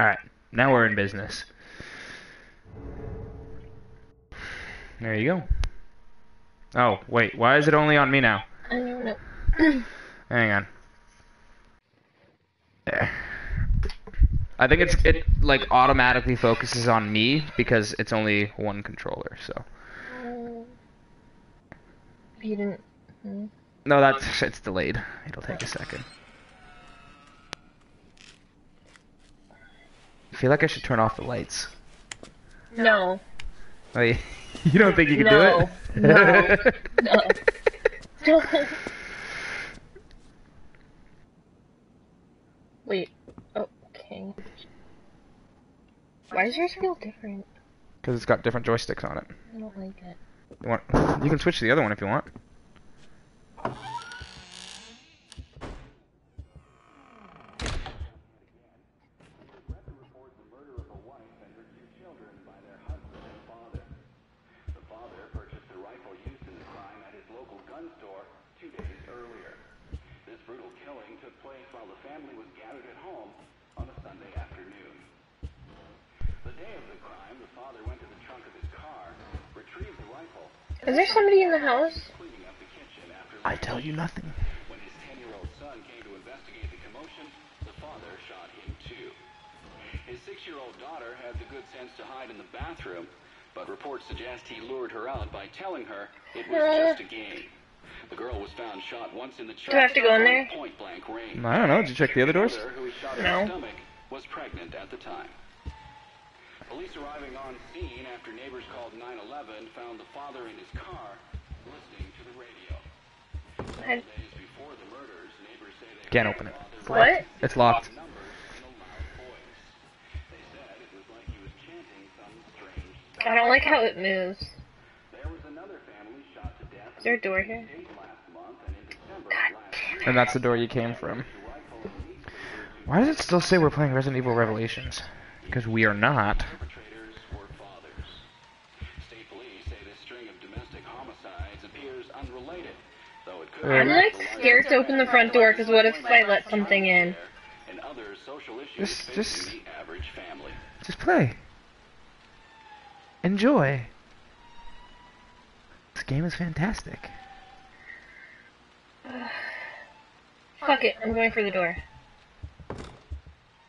Alright, now we're in business. There you go. Oh, wait, why is it only on me now? I don't know. Hang on. There. I think it's it like automatically focuses on me because it's only one controller, so. Um, you didn't. hmm. No, that's it's delayed. It'll take a second. Feel like I should turn off the lights. No. Oh, you you don't think you can No. do it? No. Don't. Wait. Okay. Why does yours feel different? Because it's got different joysticks on it. I don't like it. You, want, you can switch to the other one if you want. The father purchased a rifle used in the crime at his local gun store two days earlier. This brutal killing took place while the family was gathered at home on a Sunday afternoon. The day of the crime, the father went to the trunk of his car, retrieved the rifle, Is there somebody in the house? cleaning up the kitchen after I tell you nothing. when his 10-year-old son came to investigate the commotion, the father shot him too. His six-year-old daughter had the good sense to hide in the bathroom, but reports suggest he lured her out by telling her it was just a game. The girl was found shot once in the chest. Do I have to go in there? Point blank range. I don't know. Did you check the other doors? Mother, who he shot in No. was pregnant at the time. Police arriving on scene after neighbors called 911 found the father in his car listening to the radio. I- Days before the murders, neighbors say they Can't open it. the father What? It's locked. numbers in a loud voice. They said it was like he was chanting some strange. I don't like how it moves. Is there a door here? late last month and God damn. And that's the door you came from. The rifle immediately Why does it still say we're playing Resident Evil Revelations? Because we are not. perpetrators were fathers. State police say this string of domestic homicides appears unrelated, though it could I'm like scared to open the front door because what if I let something in? and other social issues Just- just- the average family. Just play. Enjoy. Game is fantastic. Fuck it, I'm going for the door.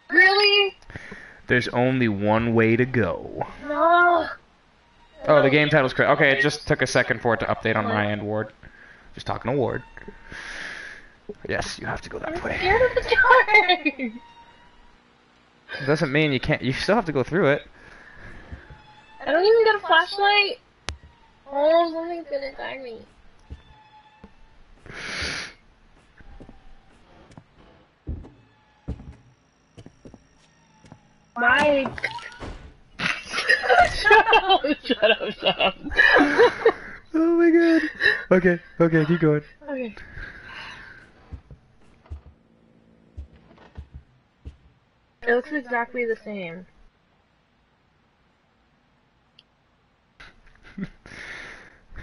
Really? There's only one way to go. No. Oh, the game title's correct. Okay, it just took a second for it to update on my end, Ward. Just talking to Ward. Yes, you have to go I'm that way. scared of the. It doesn't mean you can't. You still have to go through it. I don't even got a flashlight. Oh, something's gonna die me. My. shut up! Shut up! Shut up! Oh my god. Okay, okay, keep going. okay. It looks exactly the same.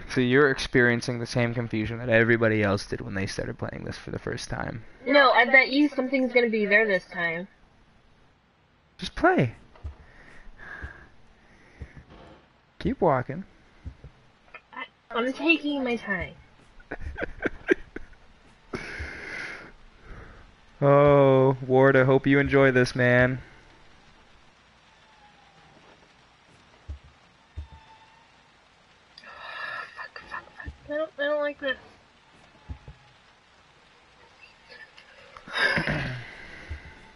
So you're experiencing the same confusion that everybody else did when they started playing this for the first time. No, I bet you something's gonna be there this time. Just play. Keep walking. I, I'm taking my time. Oh, Ward, I hope you enjoy this, man. Fuck, fuck, fuck. I don't, I don't like this.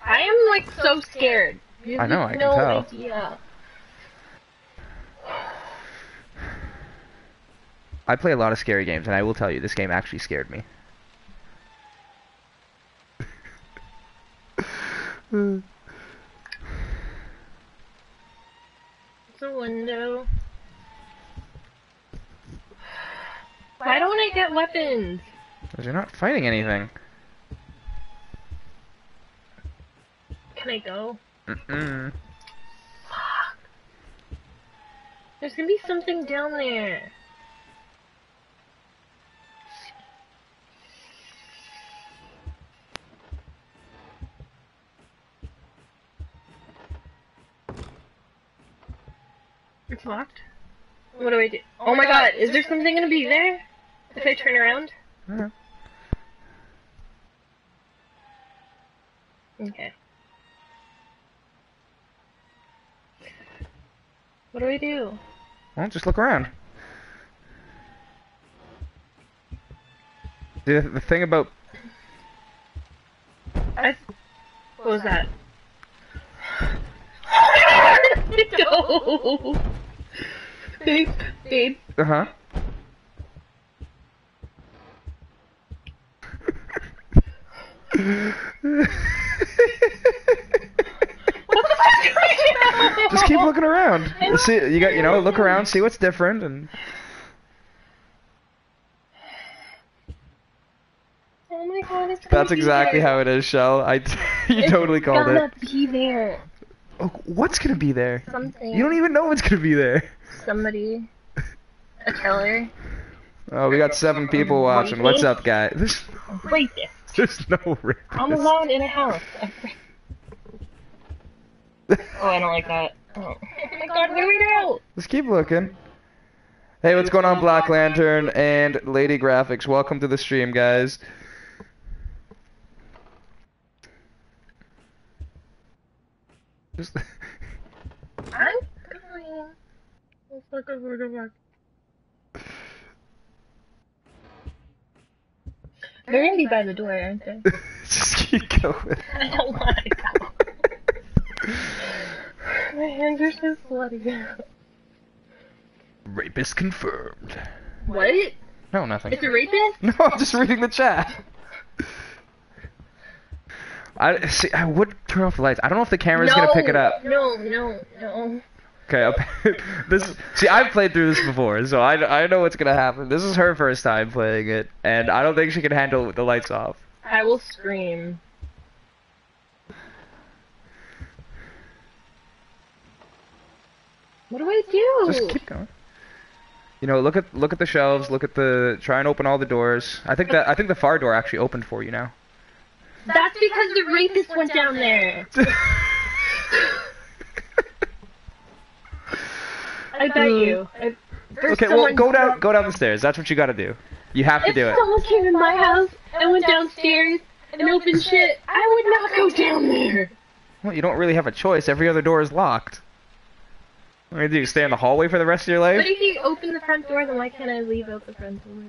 I am like so scared. You I know, I can no tell. idea. I play a lot of scary games, and I will tell you, this game actually scared me. It's a window. Why don't I get weapons? Because you're not fighting anything. Can I go? Mm-mm. Fuck. There's gonna be something down there. It's locked. What do I do? Oh my oh god, is there something gonna be there? If I turn around? Uh-huh. Okay. What do we do? Well, just look around. The, the thing about I. What was that? no! Babe, babe. uh huh. What the fuck do I do? Just keep looking around. See, you got, you know, look around, see what's different, and Oh my god, it's that's exactly how it is, Shell. I, you totally called it. It's gonna be there. Oh, what's gonna be there? Something. You don't even know what's gonna be there. Somebody. A killer. Oh, we got seven people watching. What's up, guys? There's, Rapist. there's no rapist. I'm alone in a house. oh, I don't like that. Oh. oh my god, where we go? Just keep looking. Hey, what's going on, Black Lantern and Lady Graphics? Welcome to the stream, guys. Just I'm going. Oh, fuck, I'm going back. They're gonna be by the door, aren't they? just keep going. I don't want to go. My hands are so sweaty. Rapist confirmed. What? No, nothing. It's a rapist? No, I'm just reading the chat. I see. I would turn off the lights. I don't know if the camera's no, gonna pick it up. No, no, no. Okay, I'll- this. See, I've played through this before, so I, I know what's gonna happen. This is her first time playing it, and I don't think she can handle the lights off. I will scream. What do I do? Just keep going. You know, look at look at the shelves. Look at the. Try and open all the doors. I think that I think the far door actually opened for you now. That's because the rapist went down there. I bet you. I, okay, well, go down go down the stairs. That's what you got to do. You have to If do it. If someone came in my house and went downstairs and opened shit, I would not go down there. Well, you don't really have a choice. Every other door is locked. What do you do? Stay in the hallway for the rest of your life? But if you open the front door, then why can't I leave out the front door?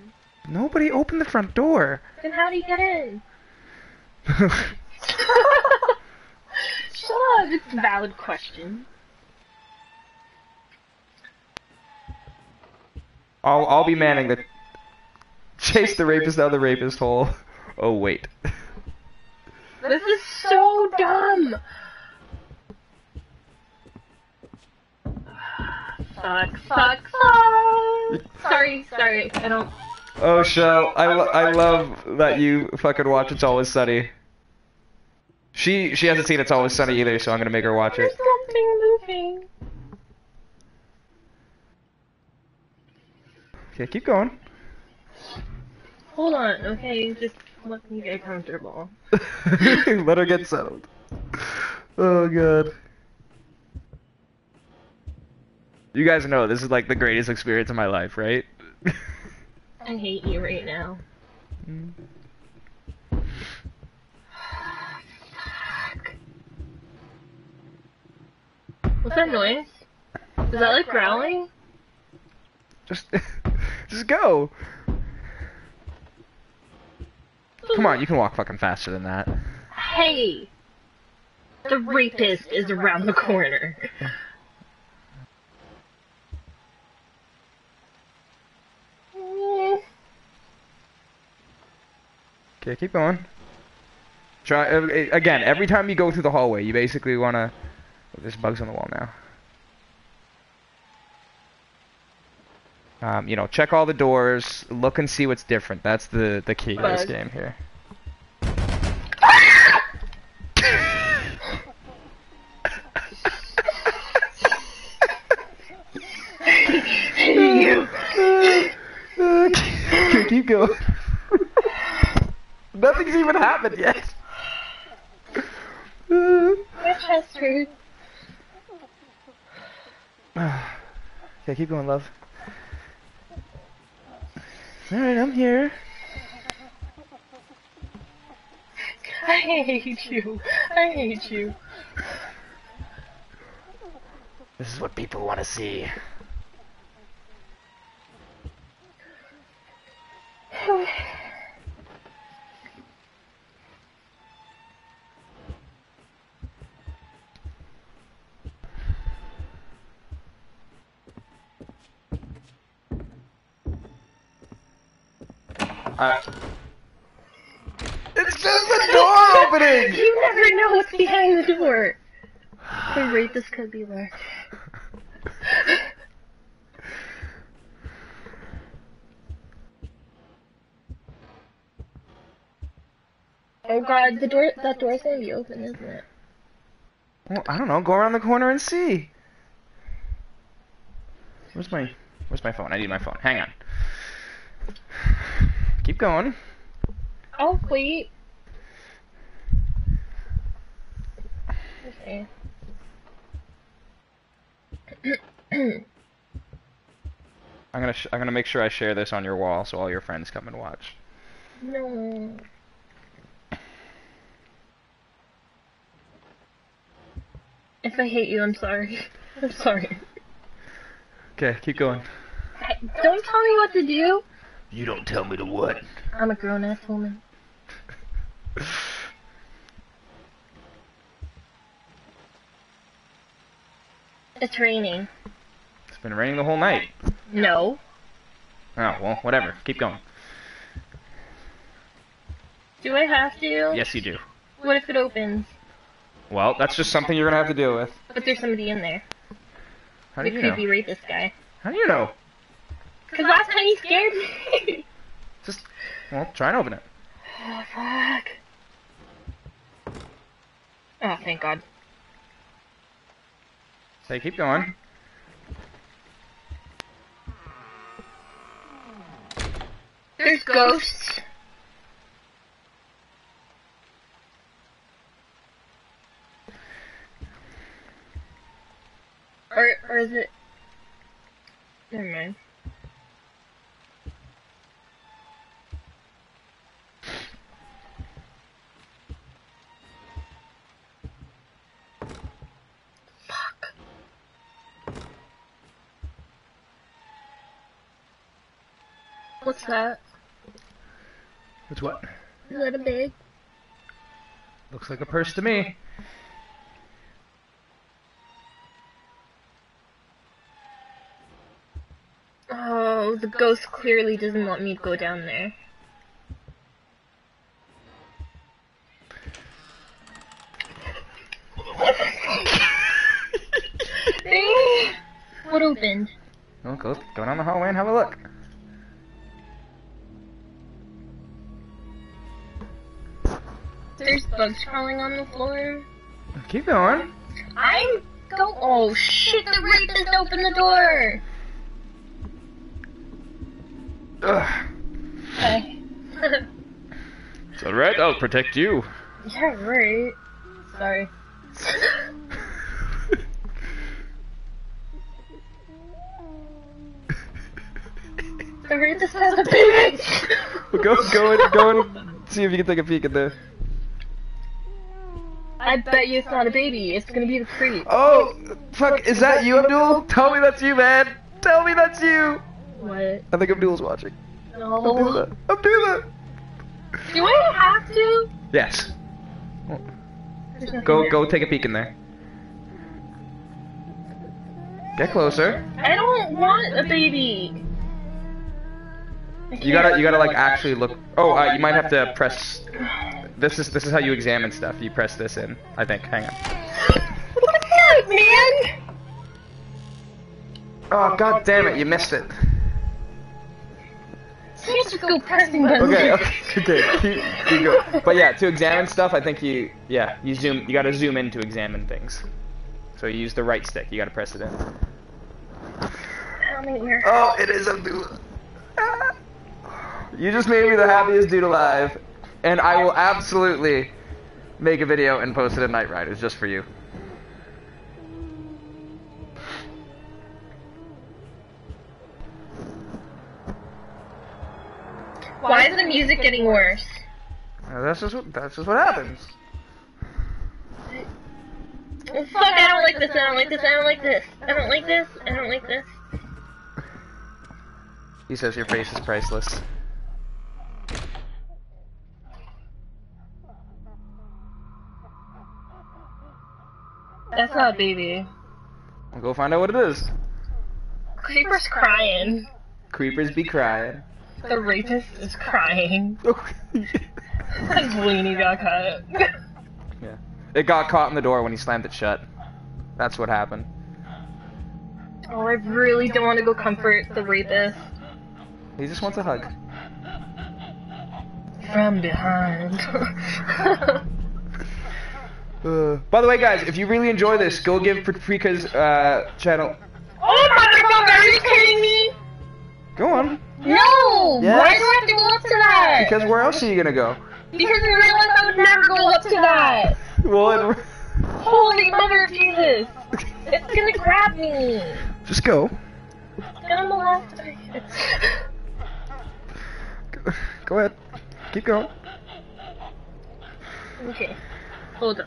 Nobody opened the front door. Then how do you get in? Shut up, it's a valid question. I'll I'll be manning the chase the rapist down the rapist hole. Oh wait. This is so dumb! Fuck, fuck, fuck! Sorry, sorry, I don't. Oh Shell, I, lo- I love that you fucking watch It's Always Sunny. She she hasn't seen It's Always Sunny either, so I'm gonna make her watch There's it. something moving. Okay, keep going. Hold on, okay, just let me get comfortable. Let her get settled. Oh god. You guys know this is like the greatest experience of my life, right? I hate you right now. What's that noise? Is that like growling? Just just go. Come on, you can walk fucking faster than that. Hey! The rapist is around the corner. Mm, Okay, keep going. Try uh, again. Every time you go through the hallway, you basically wanna. oh, There's bugs on the wall now. Um, you know, check all the doors, look and see what's different. That's the the key to this game here. okay, keep going. Nothing's even happened yet. My chest hurts. Okay, keep going, love. Alright, I'm here. I hate you. I hate you. This is what people want to see. Uh, it's just the door opening! You never know what's behind the door. Okay, wait, this could be where. Oh god, the door that door's gonna be open, isn't it? Well, I don't know. Go around the corner and see. Where's my Where's my phone? I need my phone. Hang on. Keep going. Oh wait. Okay. I'm gonna sh I'm gonna make sure I share this on your wall so all your friends come and watch. no. If I hate you, I'm sorry. I'm sorry. Okay, keep going. Don't tell me what to do. You don't tell me to what. I'm a grown ass woman. It's raining. It's been raining the whole night. No. Oh well, whatever. Keep going. Do I have to? Yes, you do. What if it opens? Well, that's just something you're gonna have to deal with. But there's somebody in there. How do The you know? creepy rapist guy. How do you know? Cause last time he scared me. Just well, try and open it. oh fuck. Oh, thank God. Say, keep going. There's ghosts. Or, or is it? Never mind. What's that? It's what? Is that a bag? Looks like a purse to me. Oh, the ghost clearly doesn't want me to go down there. what opened? Well, go go down the hallway and have a look. There's bugs crawling on the floor. Keep going. I'm go. Oh shit! The rapist opened the door. Ugh. Okay. It's alright, I'll protect you. yeah, right. Sorry. The rapist has a baby. Well, go, go and go and see if you can take a peek at the. I bet you it's not a baby. It's gonna be the creep. Oh, fuck! Is that you, Abdul? Tell me that's you, man. Tell me that's you. What? I think Abdul's watching. No. Abdullah. Abdullah. Do I have to? Yes. Go, go, take a peek in there. Get closer. I don't want a baby. You gotta, you gotta like actually look. Oh, uh, you might have to press. This is this is how you examine stuff. You press this in. I think. Hang on. At that, man! Oh god damn it! You missed it. Go pressing buttons. Okay, okay, okay. Keep, keep going. But yeah, to examine stuff, I think you, yeah, you zoom. You gotta zoom in to examine things. So you use the right stick. You gotta press it in. Tell me where. Oh, it is Abdullah. You just made me the happiest dude alive, and I will absolutely make a video and post it at Night Riders just for you. Why is the music getting worse? Uh, that's just what, that's just what happens. Well, fuck! I don't like this. I don't like this. I don't like this. I don't like this. I don't like this. He says your face is priceless. That's not a baby. I'll go find out what it is. Creeper's crying. Creepers be crying. The rapist is crying. His weenie got cut. yeah. It got caught in the door when he slammed it shut. That's what happened. Oh, I really don't want to go comfort the rapist. He just wants a hug. From behind. Uh, by the way, guys, if you really enjoy this, go give Paprika's uh, channel. oh, motherfucker, are you kidding me? Go on. No! Yes? Why do I have to go up to that? Because where else are you gonna go? Because in real life I would never go up to that. Well, it, Holy mother of Jesus! It's gonna grab me. just go. It's gonna molest me. Go ahead. Keep going. okay, hold on.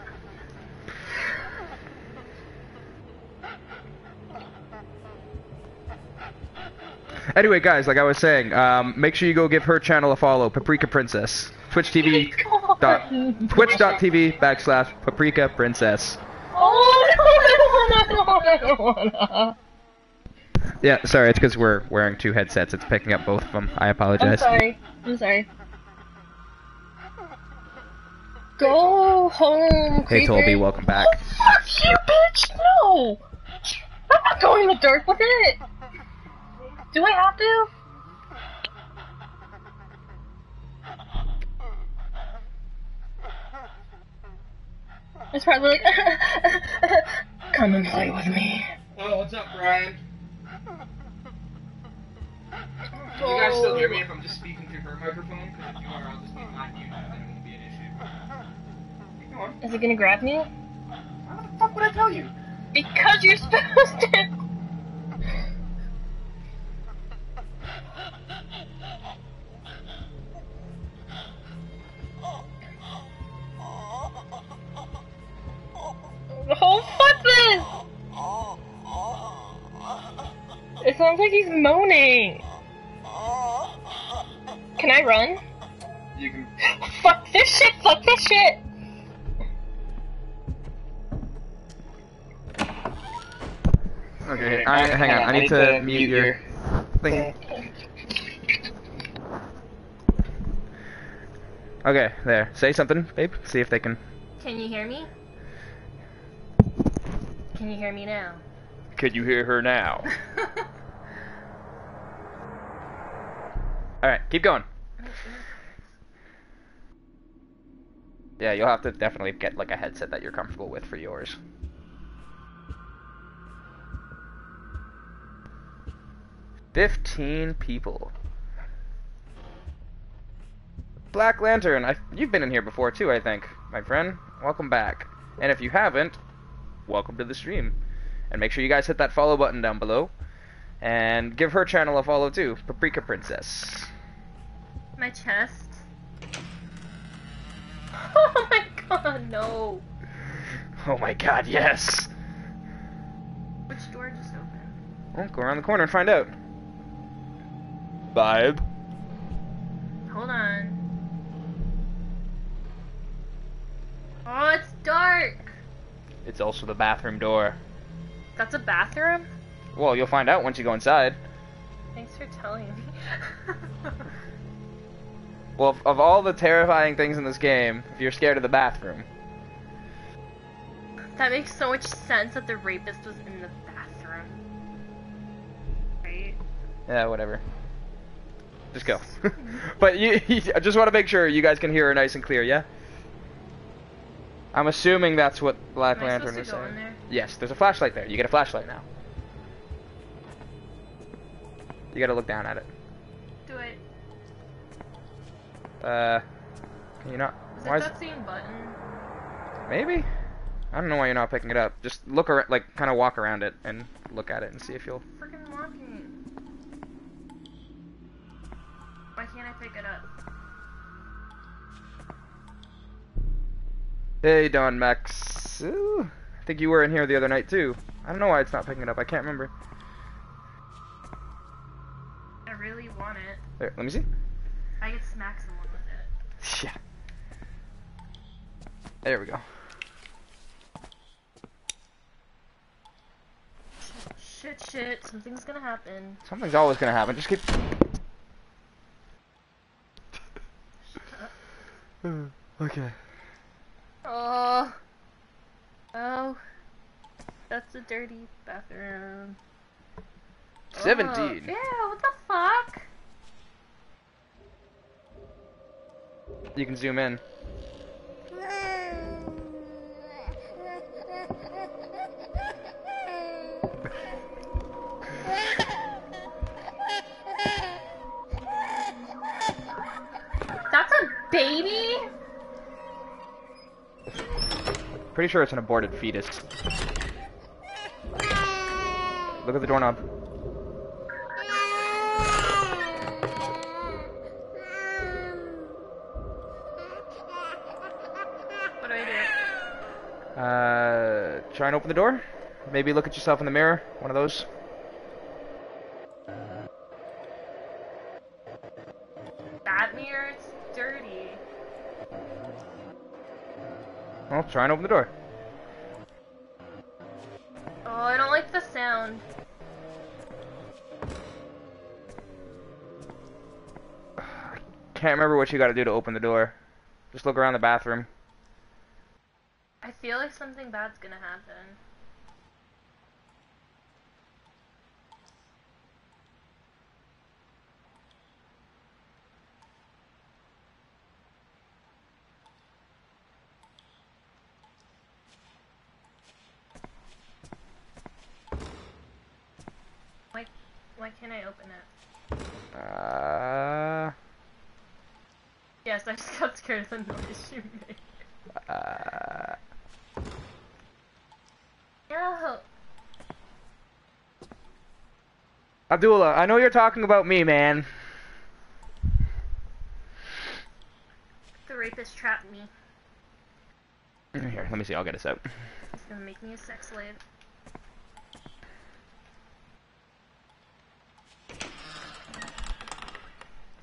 Anyway, guys, like I was saying, um, make sure you go give her channel a follow, Paprika Princess. Twitch TV dot twitch.tv backslash Paprika Princess. Oh no, I don't wanna, I don't wanna. Yeah, sorry, it's because we're wearing two headsets. It's picking up both of them. I apologize. I'm sorry. I'm sorry. Go home, Hey, creeper. Toby, welcome back. Oh, fuck you, bitch! No! I'm not going in the dark with it! Do I have to? It's probably like, come and play with me. Oh, what's up, Brian? Can you guys still hear me if I'm just speaking through her microphone? Because if you are, I'll just need mine muted, and then it won't be an issue. Come on. Is it gonna grab me? How the fuck would I tell you? Because you're supposed to. Oh, fuck this! It sounds like he's moaning. Can I run? You can. Fuck this shit! Fuck this shit! Okay, I, hang on. I need to mute your thing. Okay, there. Say something, babe. See if they can. Can you hear me? Can you hear me now? Could you hear her now? All right, keep going. Yeah, you'll have to definitely get like a headset that you're comfortable with for yours. Fifteen people. Black Lantern, I, you've been in here before too, I think, my friend. Welcome back. And if you haven't, welcome to the stream. And make sure you guys hit that follow button down below. And give her channel a follow too, Paprika Princess. My chest. Oh my god, no. Oh my god, yes! Which door just opened? Well, go around the corner and find out. Vibe. Hold on. Oh, it's dark. It's also the bathroom door. That's a bathroom? Well, you'll find out once you go inside. Thanks for telling me. Well, of, of all the terrifying things in this game, if you're scared of the bathroom, that makes so much sense that the rapist was in the bathroom. Right? yeah, whatever. Just go. but you, I just want to make sure you guys can hear her nice and clear, yeah? I'm assuming that's what Black Am Lantern was saying. in there? Yes, there's a flashlight there. You get a flashlight now. You gotta look down at it. Do it. Uh, can you not? Is Why it is that same button? maybe? I don't know why you're not picking it up. Just look around, like kind of walk around it and look at it and see if you'll. Freaking walking. Why can't I pick it up? Hey, Don Max. Ooh, I think you were in here the other night too. I don't know why it's not picking it up. I can't remember. I really want it. There, let me see. I could smack someone with it. Yeah. There we go. Shit, shit, something's gonna happen. Something's always gonna happen. Just keep. okay. Oh. Oh. That's a dirty bathroom. Seventeen. Oh. Yeah, what the fuck? You can zoom in. Pretty sure it's an aborted fetus. Look at the doorknob. What do I do? Uh, try and open the door. Maybe look at yourself in the mirror. One of those. Try and open the door. Oh, I don't like the sound. Can't remember what you gotta do to open the door. Just look around the bathroom. I feel like something bad's gonna happen. Why, why can't I open it? Uh, Yes, I just got scared of the noise you made. uh, No! Abdullah, I know you're talking about me, man. The rapist trapped me. Here, let me see. I'll get us out. He's gonna make me a sex slave.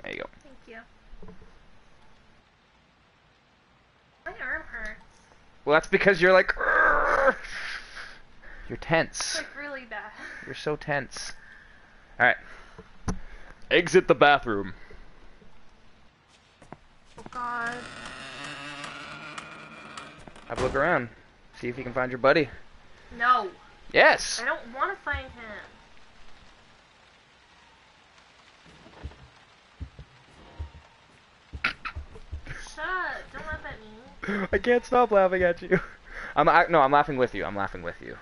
There you go. Thank you. My arm hurts. Well, that's because you're like. "Urgh." You're It's tense. like really bad. You're so tense. Alright. Exit the bathroom. Oh god. Have a look around. See if you can find your buddy. No! Yes! I don't want to find him. Shut up! Don't laugh at me. I can't stop laughing at you. I'm I, no, I'm laughing with you. I'm laughing with you.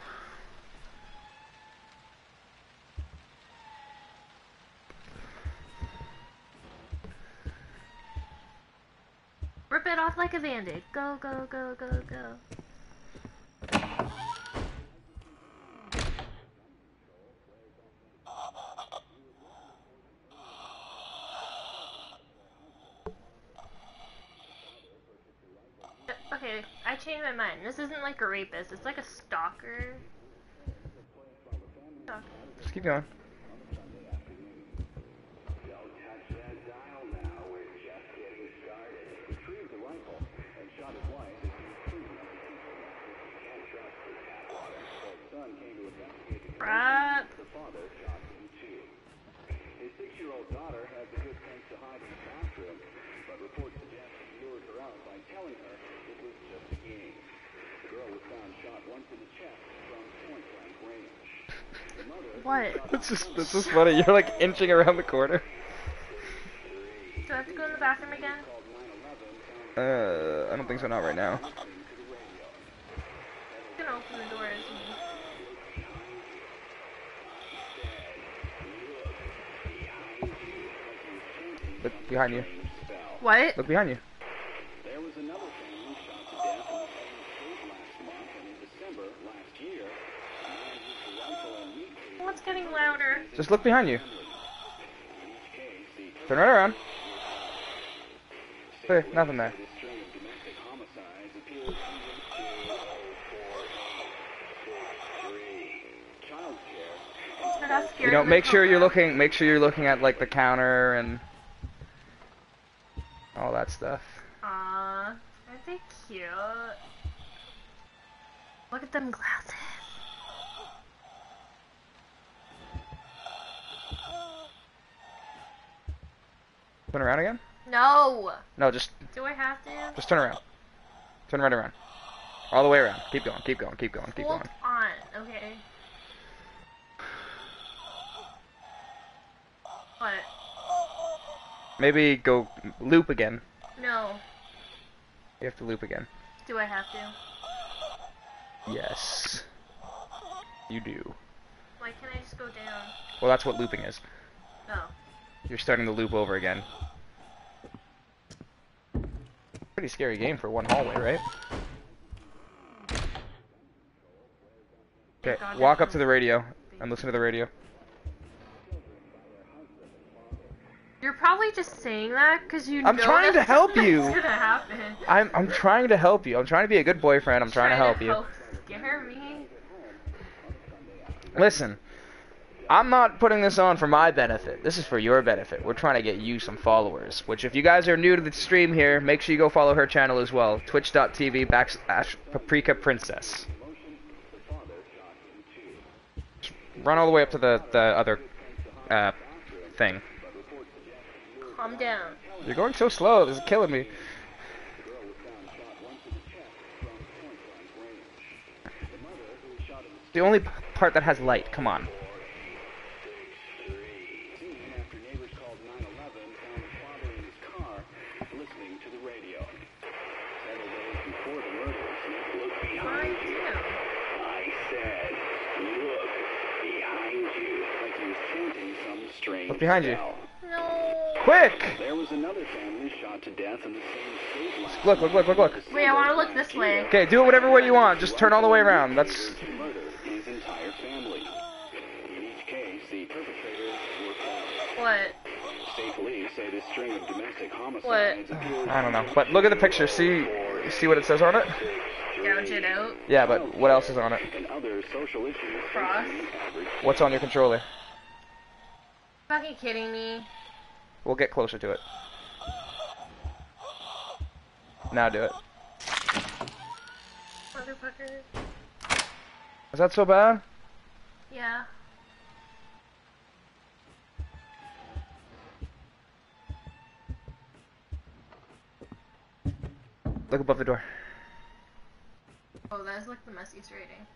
Rip it off like a band-aid. Go, go, go, go, go. Uh, Okay, I changed my mind. This isn't like a rapist. It's like a stalker. Stalker. Just keep going. Don't touch that dial now. We're just getting started. Retrieved the rifle and shot his wife as he was cruising up the He can't trust his half-brother. His son came to investigate the Crap. The father shot him too. His six-year-old daughter had the good sense to hide in the bathroom, but reports suggest he lured her out by telling her What? It's just, it's just funny. You're like inching around the corner. Do I have to go to the bathroom again? Uh, I don't think so. Not right now. I'm gonna open the door as. Look behind you. What? Look behind you. There was another family shot to death in the same state last month, and in December last year, a man used a rifle and meat cleaver. What's getting louder? Just look behind you. In each case, the Turn right around. There, nothing there. This string of domestic homicides appeals to 2048663. Child care I got scared You know, make sure you're looking. Make sure you're looking at like the counter and all that stuff. Aw, aren't they cute? Look at them glasses. Turn around again? No! No, just Do I have to? just turn around. Turn right around. All the way around. Keep going. Keep going. Keep going. Keep Hold going. on, okay. What? Maybe go loop again. No. You have to loop again. Do I have to? Yes. You do. Why can't I just go down? Well, that's what looping is. Oh. You're starting to loop over again. Pretty scary game for one hallway, right? Okay, walk up to the radio and listen to the radio. You're probably just saying that because you I'm know trying to help you. gonna happen. I'm I'm trying to help you. I'm trying to be a good boyfriend. I'm trying to help you. Scare me. Listen, I'm not putting this on for my benefit. This is for your benefit. We're trying to get you some followers. Which, if you guys are new to the stream here, make sure you go follow her channel as well. Twitch.tv backslash Paprika Princess. Just Run all the way up to the the other uh, thing. Calm down. You're going so slow. This is killing me. The only part that has light. Come on. Soon after neighbors called 911, found the father in his car listening to the radio. Several days before the murders, look behind Behind you. you. I said, look behind you. Like he was chanting some strange Look behind you. No. Quick! There was another family shot to death in the same state Look, look, look, look, look. Wait, I want to look this way. Okay, do it whatever way you want. Just turn all the way around. That's his entire family. In each case, the perpetrators were. What? State police say this string of domestic homicides What? I don't know. But look at the picture. See see what it says on it? Gouge it out. Yeah, but what else is on it? and other social issues Cross. facing the average What's on your controller? Fucking kidding me. We'll get closer to it. Now do it. Motherfucker. Is that so bad? Yeah. Look above the door. Oh, that's like the messiest rating.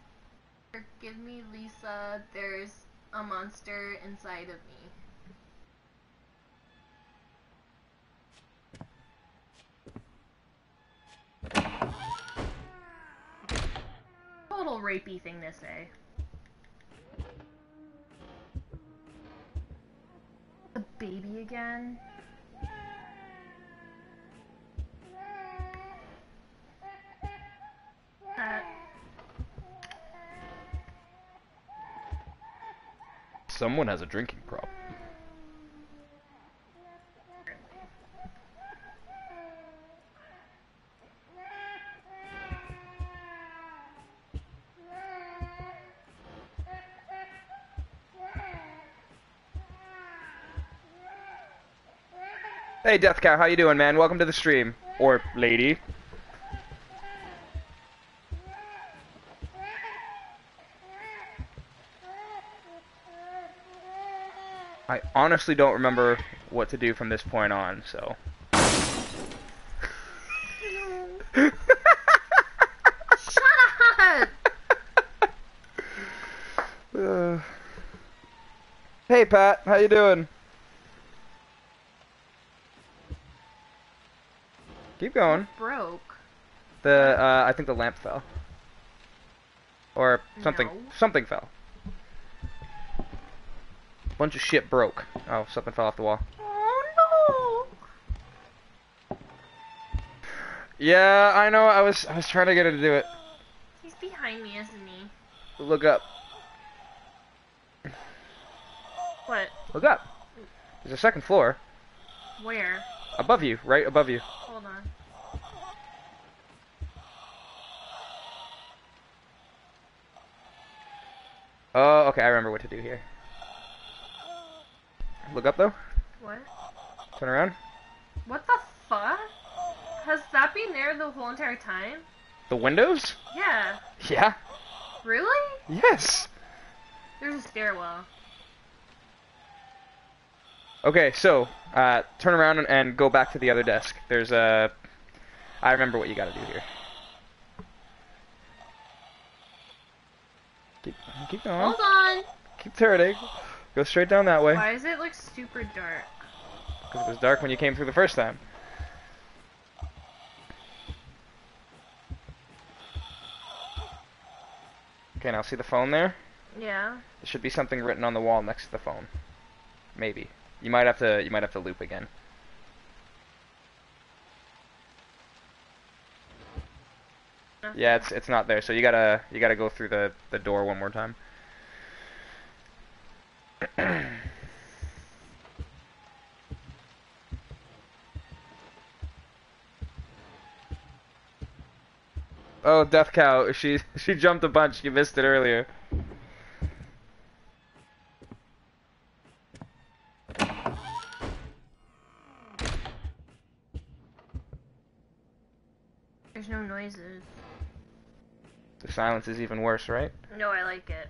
Forgive me, Lisa. There's a monster inside of me. Total rapey thing to say. The baby again. Someone has a drinking problem. Hey Death Cow, how you doing, man? Welcome to the stream. Or lady. I honestly don't remember what to do from this point on, so. Shut up! Uh, hey Pat, how you doing? Keep going. Broke. The uh, I think the lamp fell, or something. No. Something fell. Bunch of shit broke. Oh, something fell off the wall. Oh no! Yeah, I know. I was I was trying to get her to do it. He's behind me, isn't he? Look up. What? Look up. There's a second floor Where? above you, right above you. Hold Hold on. Oh, okay, I remember what to do here. Look up though. What? Turn around. What the fuck? Has that been there the whole entire time? The windows? Yeah. Yeah. Really? Yes. There's a stairwell. Okay, so uh, turn around and, and go back to the other desk. There's a. I remember what you got to do here. Keep, going. Hold on. Keep turning. Go straight down that way. Why does it look super dark? Because it was dark when you came through the first time. Okay, now see the phone there? Yeah. There should be something written on the wall next to the phone. Maybe. You might have to you might have to loop again. Nothing. Yeah, it's it's not there. So you gotta you gotta go through the the door one more time. oh, Death Cow. She she jumped a bunch. You missed it earlier. There's no noises. The silence is even worse, right? No, I like it.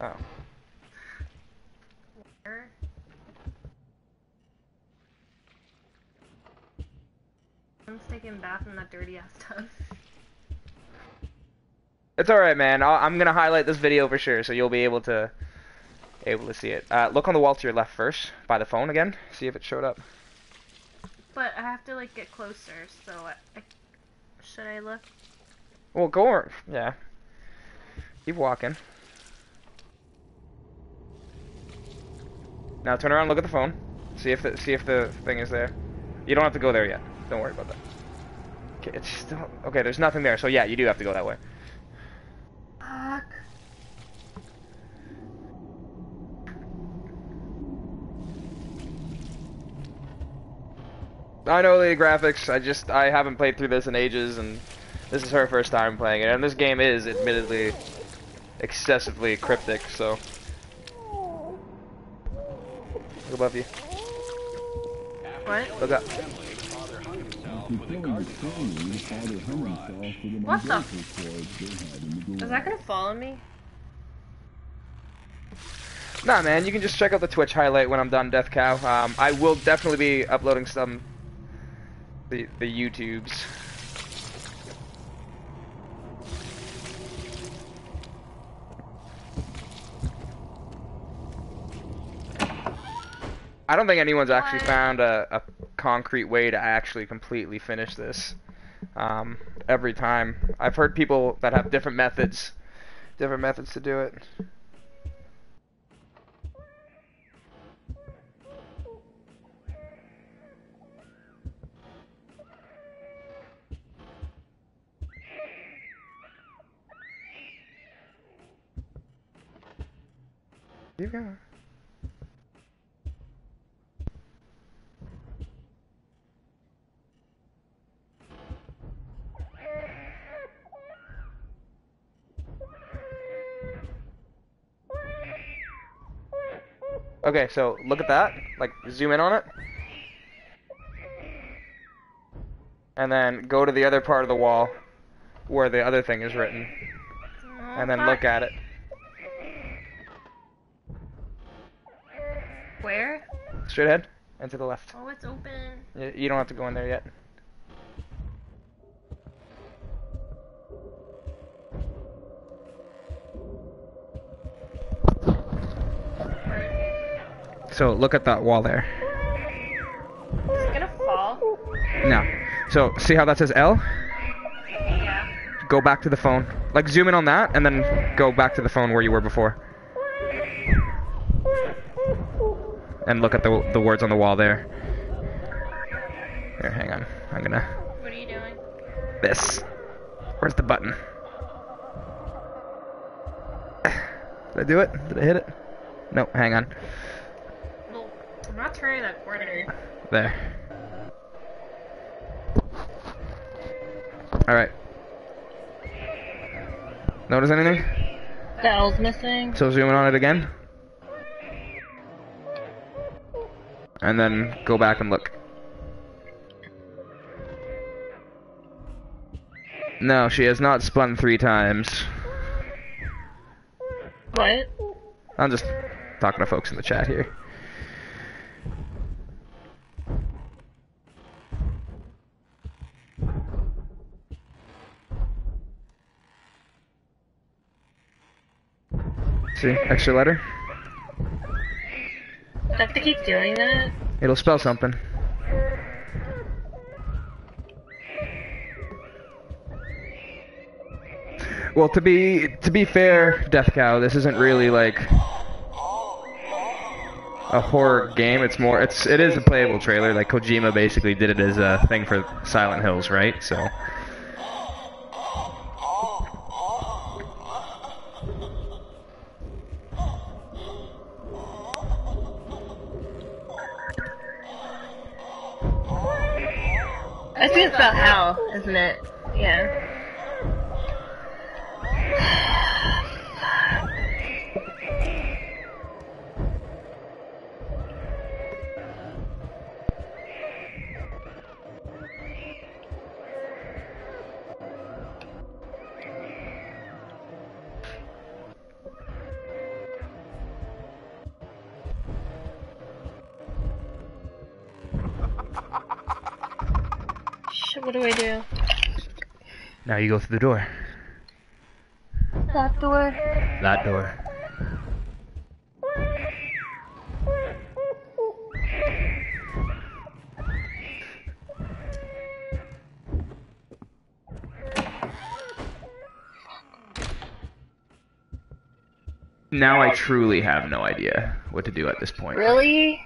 Oh. Where? I'm taking a bath in that dirty ass tub. It's all right, man. I'll, I'm gonna highlight this video for sure, so you'll be able to able to see it. Uh, look on the wall to your left first, by the phone again. See if it showed up. But I have to like get closer, so I, I should I look? Well, go or yeah. Keep walking. Now turn around, look at the phone. See if the see if the thing is there. You don't have to go there yet. Don't worry about that. Okay, it's still okay. There's nothing there, so yeah, you do have to go that way. Fuck. I know the graphics. I just I haven't played through this in ages, and this is her first time playing it. And this game is admittedly excessively cryptic. So look above you. What? Look up. Father hung himself Before with a the garden family, the father hung himself with an What the- umbilical cord they had in the Is that gonna follow me? Nah, man, you can just check out the Twitch highlight when I'm done, Death Cow. Um, I will definitely be uploading some the the YouTubes. I don't think anyone's actually found a, a concrete way to actually completely finish this. Um, every time I've heard people that have different methods, different methods to do it. Keep going. Okay, so look at that. Like, zoom in on it. And then go to the other part of the wall where the other thing is written. And then look at it. Where? Straight ahead and to the left. Oh, it's open. You don't have to go in there yet. So look at that wall there. Is it gonna fall? No. So see how that says L? Yeah. Go back to the phone. Like zoom in on that and then go back to the phone where you were before. And look at the the words on the wall there. Here, hang on. I'm gonna What are you doing? this. Where's the button? Did I do it? Did I hit it? No, hang on. Well, I'm not turning that corner. There. Alright. Notice anything? Bell's missing. So zoom in on it again. And then go back and look. No, she has not spun three times. What? I'm just talking to folks in the chat here. See, extra letter. I have to keep doing that? It'll spell something. Well, to be to be fair, Death Cow, this isn't really like a horror game. It's more it's it is a playable trailer. Like Kojima basically did it as a thing for Silent Hills, right? So isn't it? Yeah. What do I do? Now you go through the door. That door. That door. Now I truly have no idea what to do at this point. Really?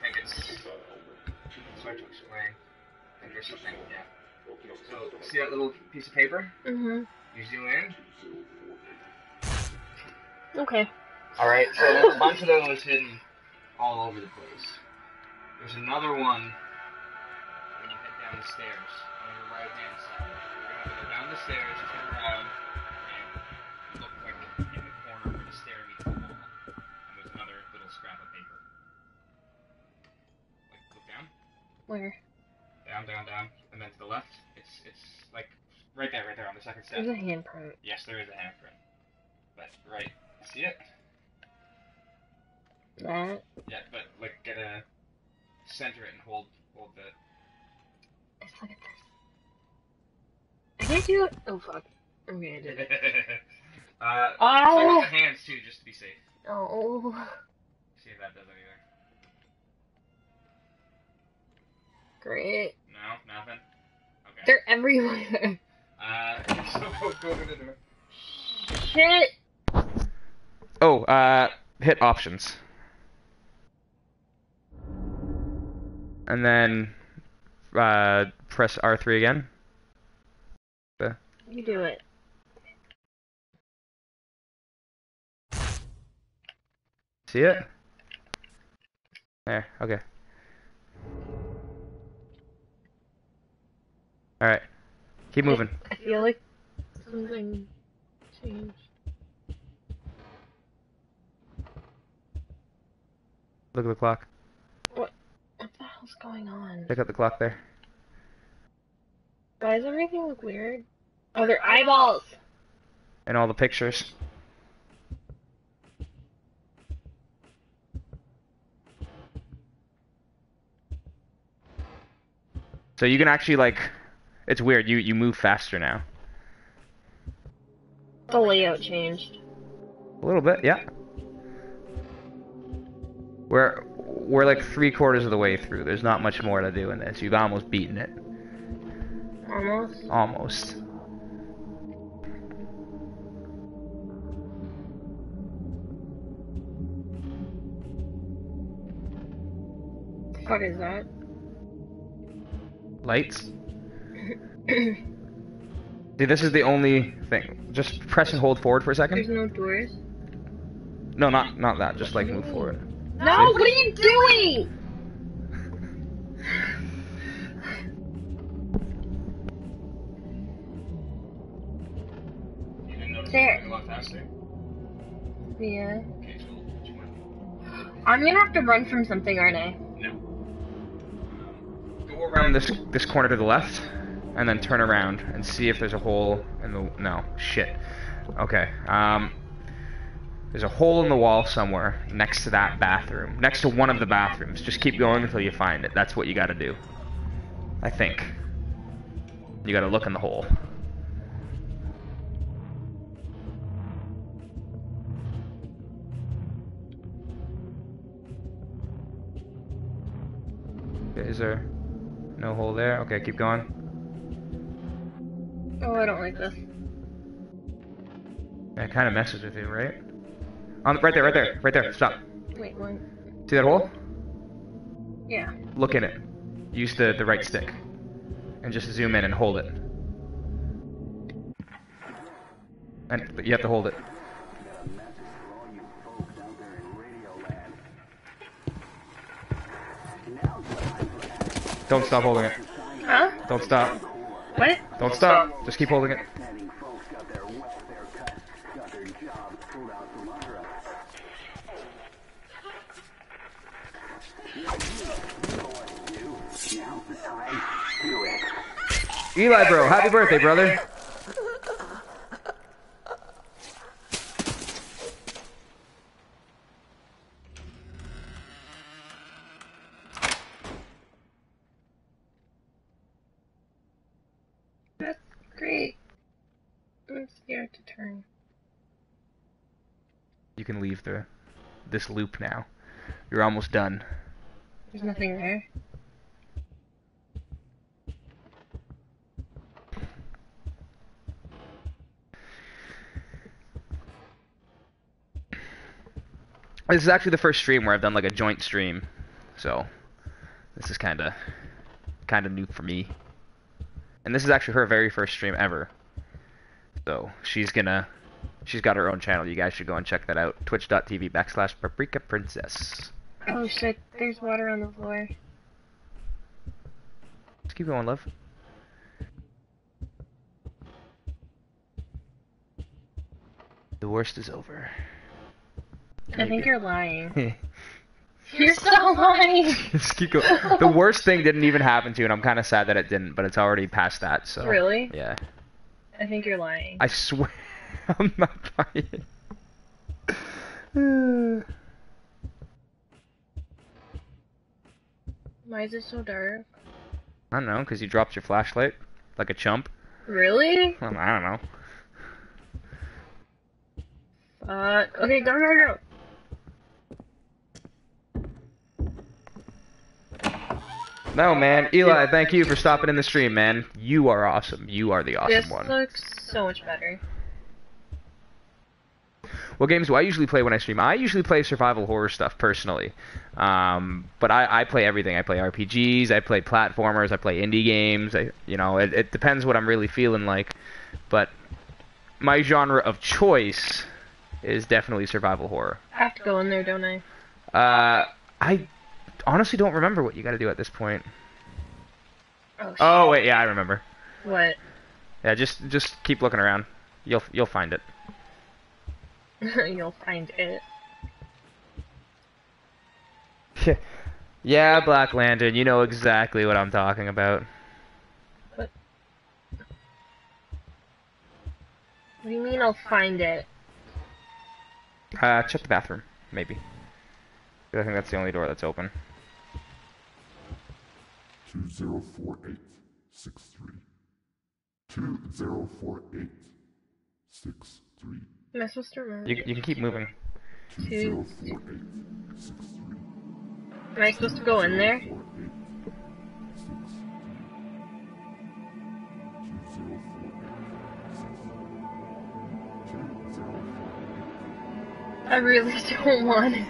Think it's Välkommen till hard to explain. I think there's something, yeah. Rocknas So, see that little piece of paper? Mm-hmm. You zoom in. Okay. Alright, so there's a bunch of those hidden all over the place. There's another one when you head down the stairs on your right hand side. You're gonna go down the stairs, turn around, and look like in the corner where the stair meets the wall. And there's another little scrap of paper. Like look down, Where? down, down, down, and then to the left, it's it's like right there, right there on the second step. There's a handprint. Yes, there is a handprint. But right, see it? That. Yeah, but like get a center it and hold hold the. Let's look at this. I can't do it. Oh fuck. Okay, I did it. uh, Oh. check the hands too, just to be safe. Oh. See if that does anything. Great. No, nothing. Okay. They're everywhere. Uh, so go, go to the door. Shit. Oh, uh, hit options. And then, uh, press R3 again. You do it. See it? There, okay. Alright. Keep moving. I feel like something changed. Look at the clock. Hell's going on? Check out the clock there. Why does everything look weird? Oh, they're eyeballs! And all the pictures. So you can actually like, it's weird. You you move faster now. The layout changed. A little bit, yeah. We're we're like three quarters of the way through. There's not much more to do in this. You've almost beaten it. Almost. Almost. What is that? Lights. See, this is the only thing. Just press and hold forward for a second. There's no doors. No, not not that. Just like move forward. No, what are you doing? There. Yeah. I'm gonna have to run from something, aren't I? No. Go around this this corner to the left, and then turn around and see if there's a hole in the. No, shit. Okay. Um. There's a hole in the wall somewhere next to that bathroom, next to one of the bathrooms. Just keep going until you find it. That's what you got to do. I think. You got to look in the hole. Is there no hole there? Okay, keep going. Oh, I don't like this. It kind of messes with you, right? On, right there, right there, right there. Stop. Wait, one. See that hole? Yeah. Look in it. Use the, the right stick. And just zoom in and hold it. And you have to hold it. Don't stop holding it. Huh? Don't stop. What? Don't stop. Just keep holding it. Eli, bro, happy birthday, brother. That's great. I'm scared to turn. You can leave the this loop now. You're almost done. There's nothing there. This is actually the first stream where I've done like a joint stream, so this is kind of kind of new for me. And this is actually her very first stream ever. So she's gonna she's got her own channel. You guys should go and check that out. Twitch.tv backslash Paprika Princess. Oh shit, there's water on the floor. Let's keep going, love. The worst is over. I think you're lying. You're so lying. Just keep going. The worst thing didn't even happen to you, and I'm kind of sad that it didn't, but it's already past that. So Really? yeah. I think you're lying. I swear, I'm not buying. Why is it so dark? I don't know, because you dropped your flashlight like a chump. Really? Well, I don't know. Fuck. Okay, go, go, go. No, man. Eli, thank you for stopping in the stream, man. You are awesome. You are the awesome one. This looks so much better. What games do I usually play when I stream? I usually play survival horror stuff personally, um, but I, I play everything. I play RPGs, I play platformers, I play indie games. I, you know, it, it depends what I'm really feeling like. But my genre of choice is definitely survival horror. I have to go in there, don't I? Uh, I honestly don't remember what you got to do at this point. Oh, shit. Oh wait, yeah, I remember. What? Yeah, just just keep looking around. You'll you'll find it. You'll find it. yeah, Black Lantern, you know exactly what I'm talking about. What do you mean I'll find it? Uh, check the bathroom, maybe. I think that's the only door that's open. 204863. 204863. Am I supposed to remember? You, you can keep moving. Two. 204863. Am I supposed to go in there? 204863. I really don't want it.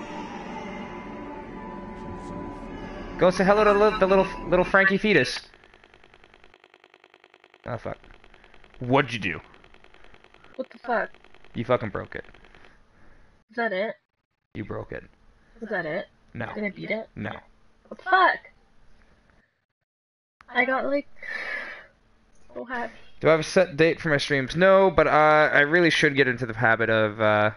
Go say hello to li- the little little Frankie fetus. Oh fuck. What'd you do? What the fuck? You fucking broke it. Is that it? You broke it. Is that it? No. Did I beat it? No. What the fuck? I got like so happy. Do I have a set date for my streams? No, but uh, I really should get into the habit of uh,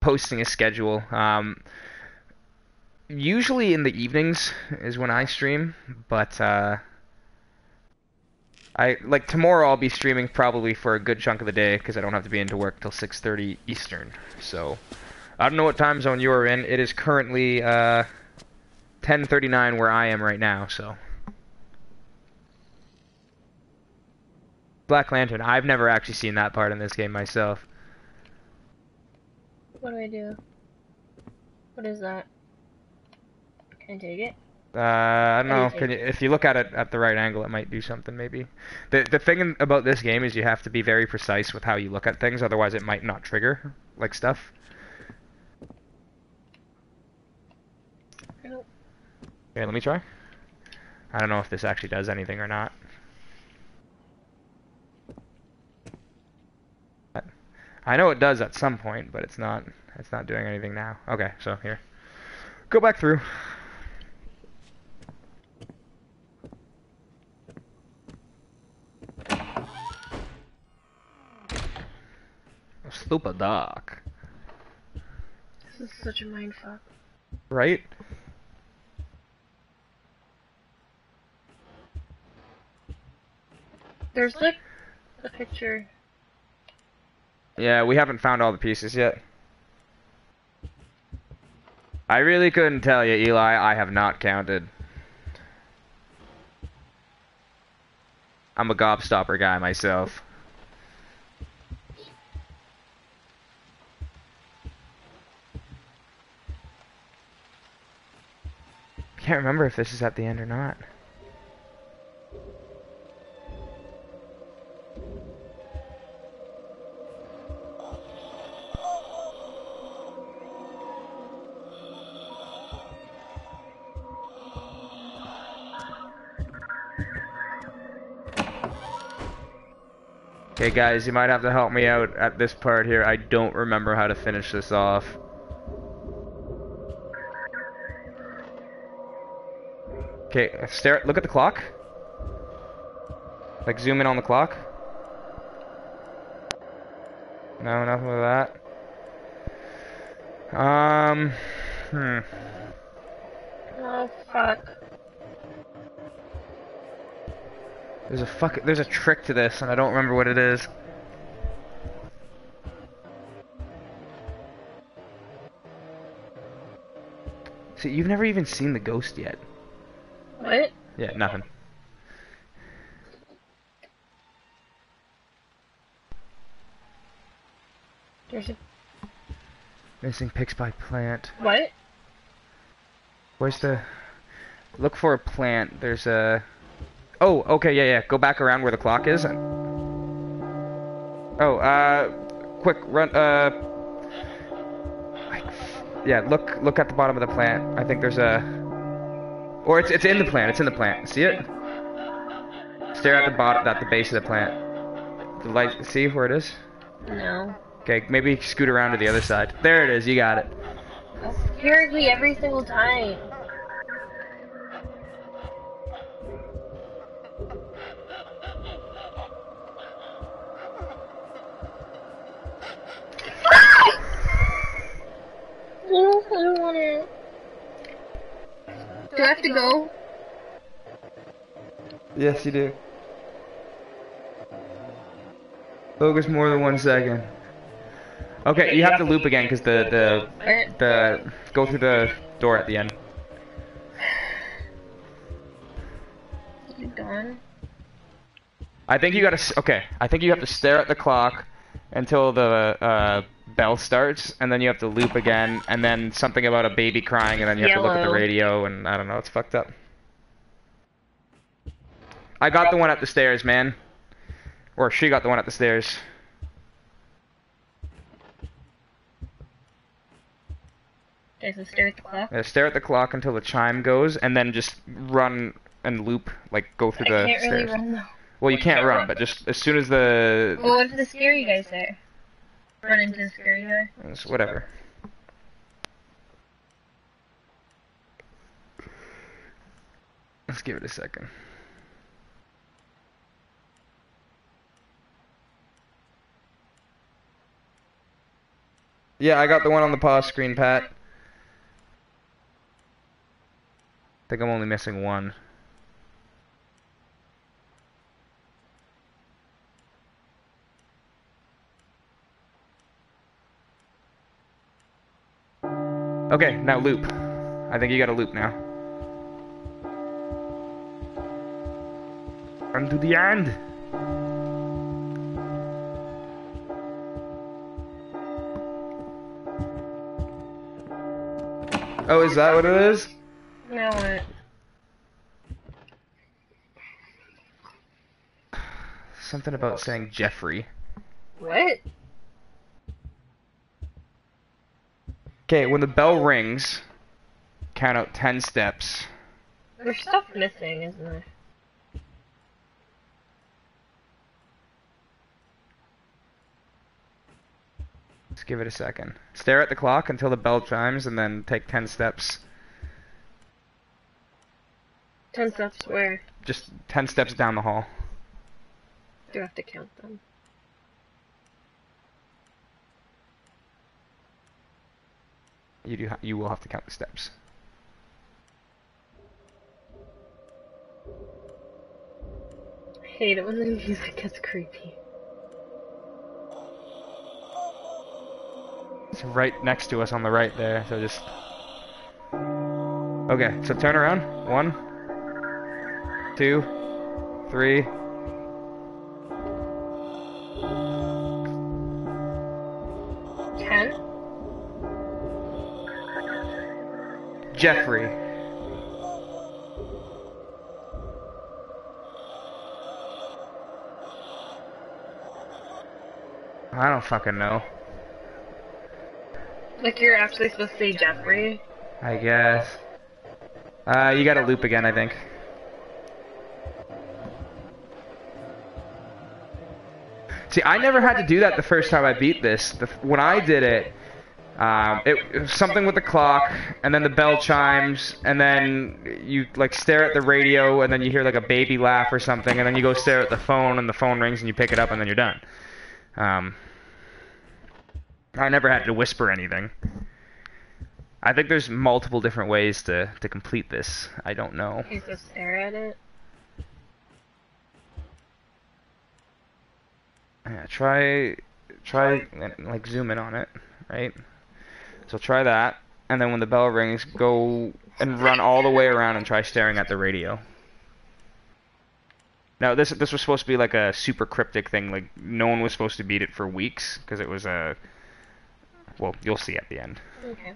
posting a schedule. Um, usually in the evenings is when I stream, but uh, I like tomorrow I'll be streaming probably for a good chunk of the day because I don't have to be into work till 6:30 Eastern. So I don't know what time zone you are in. It is currently uh, 10:39 where I am right now. So. Black Lantern. I've never actually seen that part in this game myself. What do I do? What is that? Can I take it? Uh, I don't know. You, if you look at it at the right angle, it might do something. Maybe. The the thing in- about this game is you have to be very precise with how you look at things, otherwise it might not trigger like stuff. Okay, let me try. I don't know if this actually does anything or not. I know it does at some point, but it's not. It's not doing anything now. Okay, so here, go back through. Stupid dog, This is such a mindfuck. right? There's like a picture. Yeah, we haven't found all the pieces yet. I really couldn't tell you, Eli. I have not counted. I'm a gobstopper guy myself. Can't remember if this is at the end or not. Okay, guys, you might have to help me out at this part here. I don't remember how to finish this off. Okay, stare. Look at the clock. Like zoom in on the clock. No, nothing with that. Um, hmm. Oh fuck. There's a fuck. There's a trick to this, and I don't remember what it is. See, you've never even seen the ghost yet. What? Yeah, nothing. There's a Missing picks by plant. what? Where's the? Look for a plant. There's a. Oh, okay, yeah, yeah. Go back around where the clock is. And... Oh, uh, quick run. Uh, yeah. Look, look at the bottom of the plant. I think there's a. Or it's it's in the plant. It's in the plant. See it? Stare at the bottom, at the base of the plant. The light. See where it is? No. Okay, maybe scoot around to the other side. There it is. You got it. scares me every single time. No, I don't want it. Do I have to go? Yes, you do. Focus more than one second. Okay, you have to loop again because the the the go through the door at the end. You done? I think you gotta. Okay, I think you have to stare at the clock until the uh, bell starts, and then you have to loop again, and then something about a baby crying, and then you have to look at the radio, and I don't know, it's fucked up. I got the one at the stairs, man. Or she got the one at the stairs. There's a stare at the clock. Yeah, stare at the clock until the chime goes, and then just run and loop, like go through I the can't really stairs. run though. Well, you can't run, but just as soon as the Well, what if the scary guy's there? Run into the scary guy. it's whatever. Let's give it a second. Yeah, I got the one on the pause screen, Pat. I think I'm only missing one. Okay, now loop. I think you got a loop now. Run to the end. Oh, is that what it is? Now what? Something about saying Jeffrey. What? Okay, when the bell rings, count out 10 steps. There's stuff missing, isn't there? Let's give it a second. Stare at the clock until the bell chimes and then take 10 steps. Ten steps where? Just 10 steps down the hall. Do I have to count them? You do. Ha you will have to count the steps. I hate it when the music gets creepy. It's right next to us on the right there, so just. Okay, so turn around. One, two, three. Jeffrey. I don't fucking know. Like you're actually supposed to say Jeffrey? I guess. Uh, you gotta loop again, I think. See, I never had to do that the first time I beat this. The, when I did it, um, it, it something with the clock, and then the bell chimes, and then you like stare at the radio, and then you hear like a baby laugh or something, and then you go stare at the phone, and the phone rings, and you pick it up, and then you're done. Um, I never had to whisper anything. I think there's multiple different ways to, to complete this. I don't know. You just stare at it? Yeah, try try like zoom in on it, right? So try that, and then when the bell rings, go and run all the way around and try staring at the radio. Now this this was supposed to be like a super cryptic thing. Like no one was supposed to beat it for weeks because it was a. Well, you'll see at the end. Okay.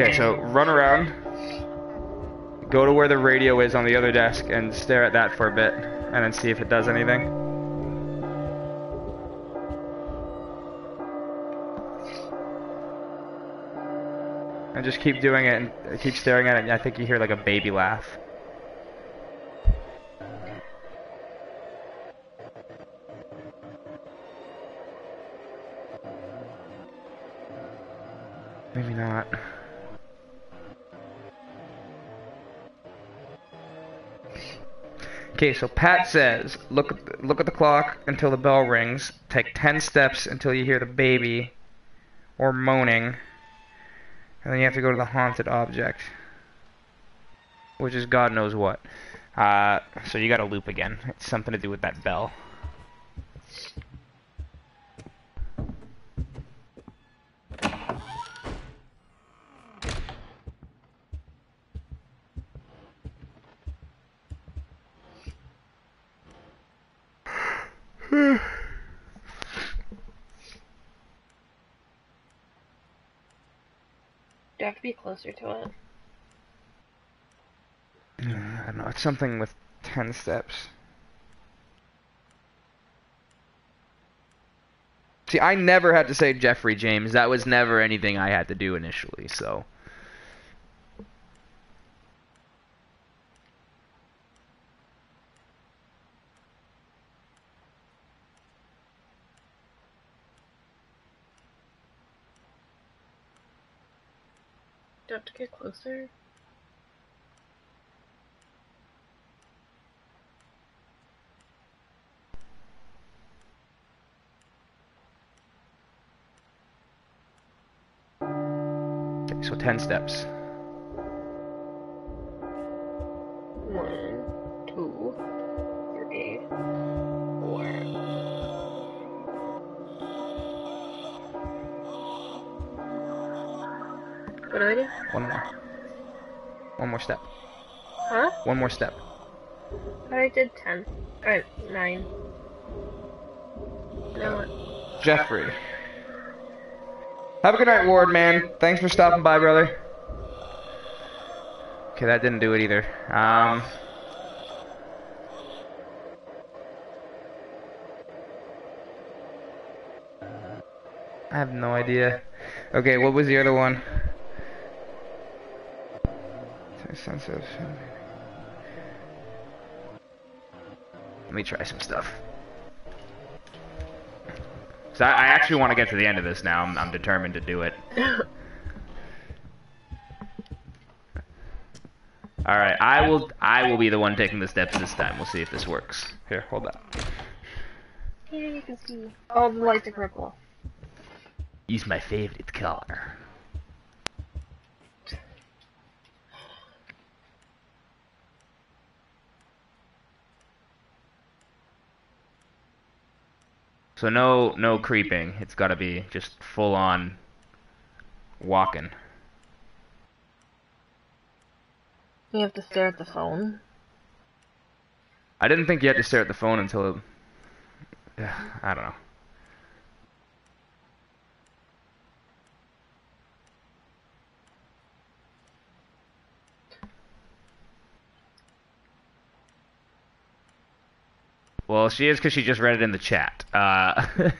Okay, so run around. Go to where the radio is on the other desk and stare at that for a bit, and then see if it does anything. And just keep doing it and keep staring at it. And I think you hear like a baby laugh. Okay, so Pat says, look at the, look at the clock until the bell rings. Take ten steps until you hear the baby or moaning, and then you have to go to the haunted object, which is God knows what. Uh, so you got to loop again. It's something to do with that bell. Closer to it? I don't know. It's something with ten steps. See, I never had to say Jeffrey James. That was never anything I had to do initially. So. Get closer? Okay, so ten steps. One, Do One more. One more step. Huh? One more step. I did ten. Or nine. What? Jeffrey. Have a good night, Ward, man. Thanks for stopping by, brother. Okay, that didn't do it either. Um. I have no idea. Okay, what was the other one? Sense of- Let me try some stuff. So I, I actually want to get to the end of this now. I'm, I'm determined to do it. All right, I will. I will be the one taking the steps this time. We'll see if this works. Here, hold that. Here you can see. all the lights are purple. Use my favorite color. So no, no creeping. It's got to be just full on walking. You have to stare at the phone. I didn't think you had to stare at the phone until. I don't know. Well, she is because she just read it in the chat. Uh,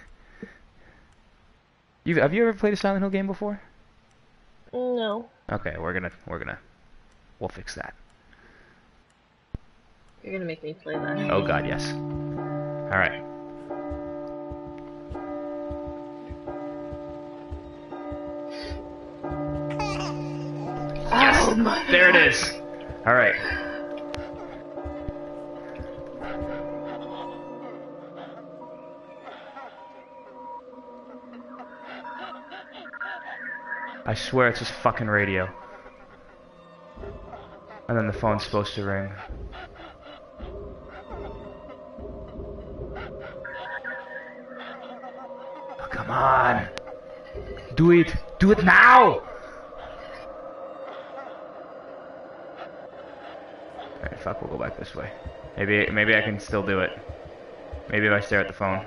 you have you ever played a Silent Hill game before? No. Okay, we're gonna we're gonna we'll fix that. You're gonna make me play that. Oh God, yes. All right. Oh my There it is. All right. I swear it's just fucking radio. And then the phone's supposed to ring. Oh, come on. Do it. Do it now. Alright, fuck, we'll go back this way. Maybe maybe I can still do it. Maybe if I stare at the phone.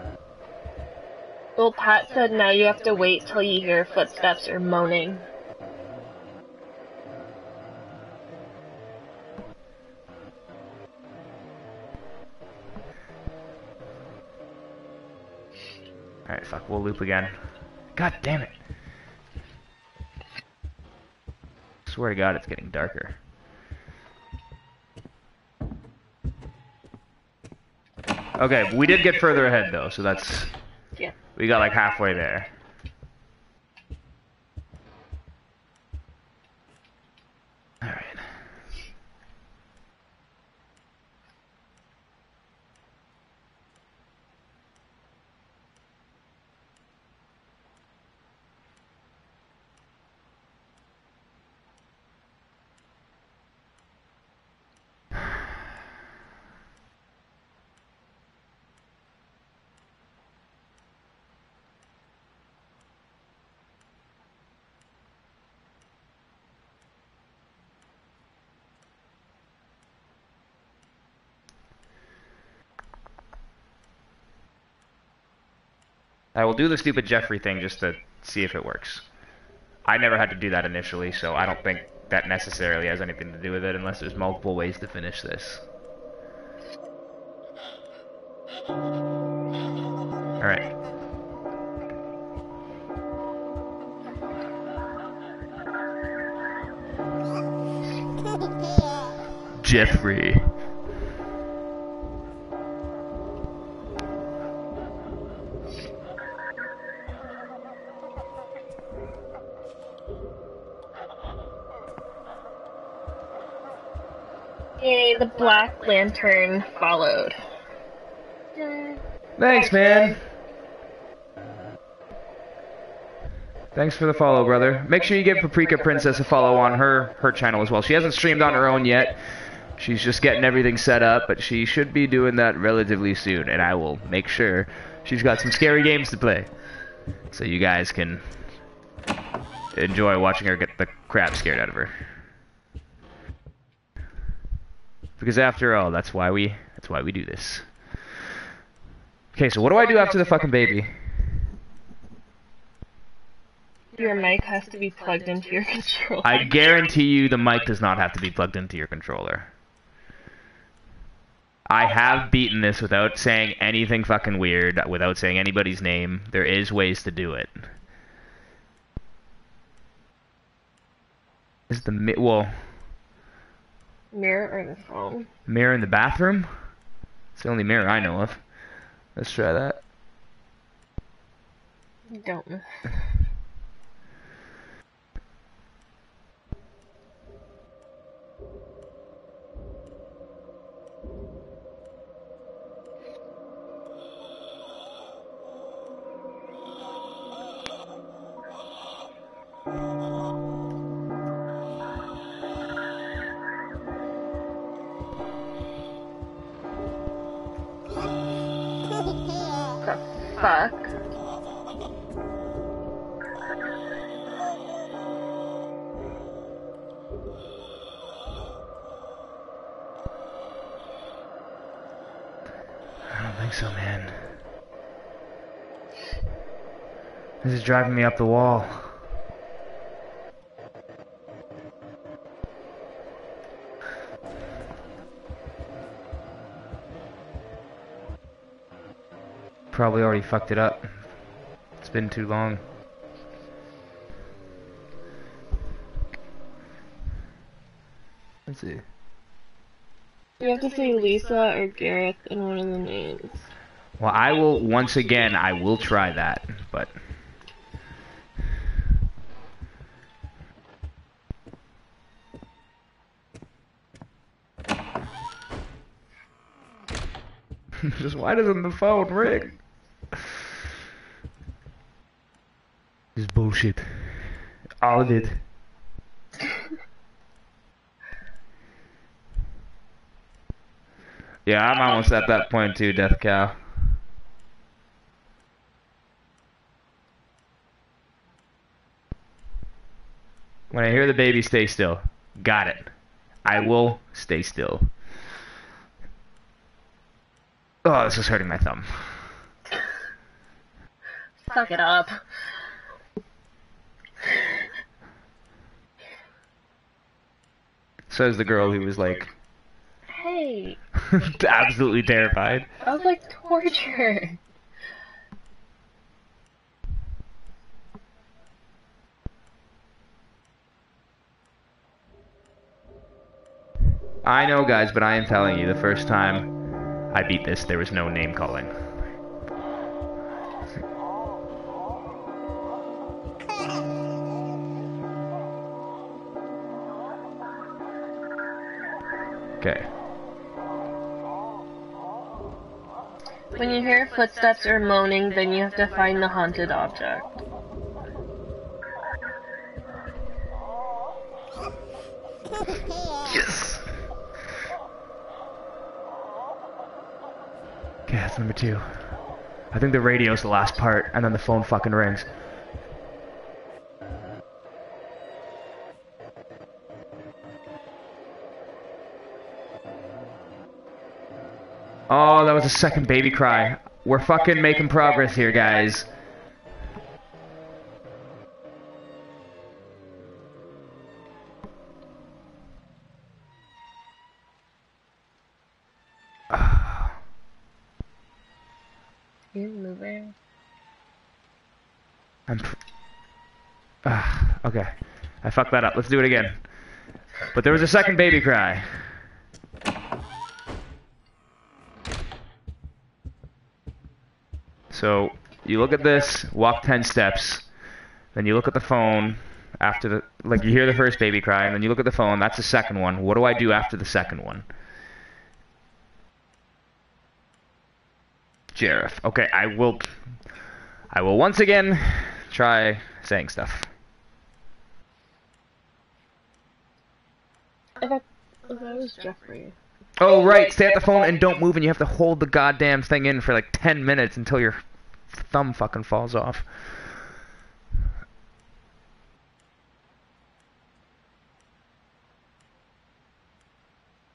Well, Pat said now you have to wait till you hear footsteps or moaning. Alright, fuck, we'll loop again. God damn it. I Swear to God, it's getting darker. Okay, we did get further ahead though, so that's. We got like halfway there. I will do the stupid Jeffrey thing just to see if it works. I never had to do that initially, so I don't think that necessarily has anything to do with it unless there's multiple ways to finish this. Alright. Jeffrey. Black Lantern followed. Thanks, man. Thanks for the follow, brother. Make sure you give Paprika Princess a follow on her her channel as well. She hasn't streamed on her own yet. She's just getting everything set up, but she should be doing that relatively soon, and I will make sure she's got some scary games to play. So you guys can enjoy watching her get the crap scared out of her. Because after all, that's why we that's why we do this. Okay, so what do I do after the fucking baby? Your mic has to be plugged into your controller. I guarantee you the mic does not have to be plugged into your controller. I have beaten this without saying anything fucking weird, without saying anybody's name. There is ways to do it. Is the mi- well Mirror or the phone? mirror in the bathroom? It's the only mirror I know of. Let's try that. Don't is driving me up the wall. Probably already fucked it up. It's been too long. Let's see. You have to say Lisa or Gareth in one of the names. Well, I will once again. I will try that, but why doesn't the phone ring? This is bullshit. All of it. Yeah, I'm almost at that point too, Death Cow. When I hear the baby, stay still. Got it. I will stay still. Oh, this is hurting my thumb. Suck it up. Says the girl who was like Hey, absolutely terrified. I was like torture. I know, guys, but I am telling you, the first time I beat this, there was no name calling. Okay. When you hear footsteps or moaning, then you have to find the haunted object. That's number two. I think the radio's the last part, and then the phone fucking rings. Oh, that was a second baby cry. We're fucking making progress here, guys. Fucked that up. Let's do it again. But there was a second baby cry. So you look at this, walk ten steps, then you look at the phone after the like you hear the first baby cry, and then you look at the phone. That's the second one. What do I do after the second one? Jareth. Okay, I will. I will once again try saying stuff. I thought I was Jeffrey. Oh right, stay at the phone and don't move, and you have to hold the goddamn thing in for like ten minutes until your thumb fucking falls off.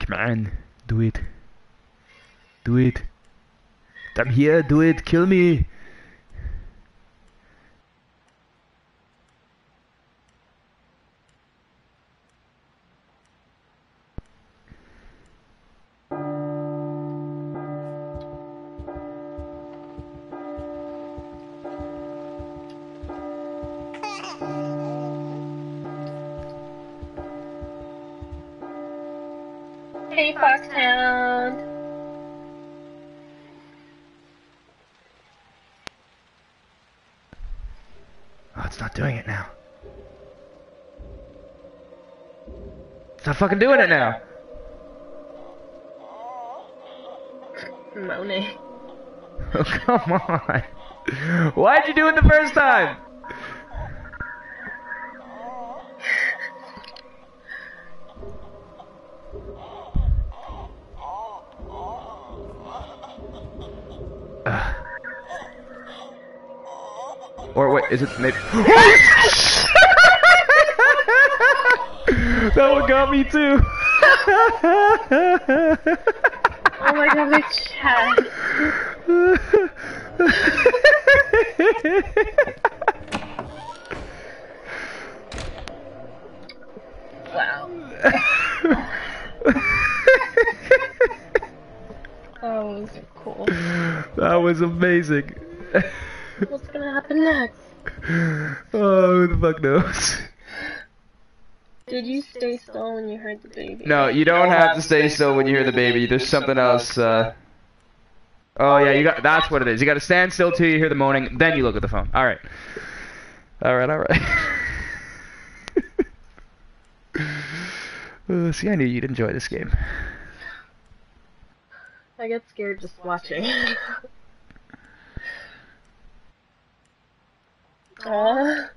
Come on, do it. Do it. I'm here, do it, kill me. Foxhound. Oh, it's not doing it now. It's not fucking doing it now. Moaning. Oh, come on. Why'd you do it the first time? Is it maybe? that one got me too. Oh my god, the chat. Wow. That was cool. that was amazing. What's gonna happen next? oh, who the fuck knows? Did you stay still when you heard the baby? No, you don't have to stay still when you hear the baby. There's something else. Uh... Oh yeah, you got. That's what it is. You got to stand still till you hear the moaning, then you look at the phone. All right. All right. All right. Uh, see, I knew you'd enjoy this game. I get scared just watching. Aww.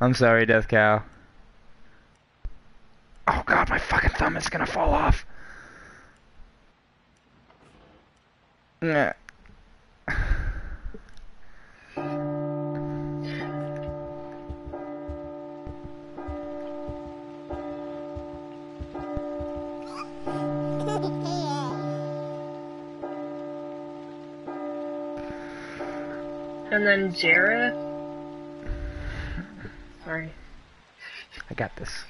I'm sorry, Death Cow. Oh god, my fucking thumb is gonna fall off. Nah. And then Jareth. Sorry. I got this.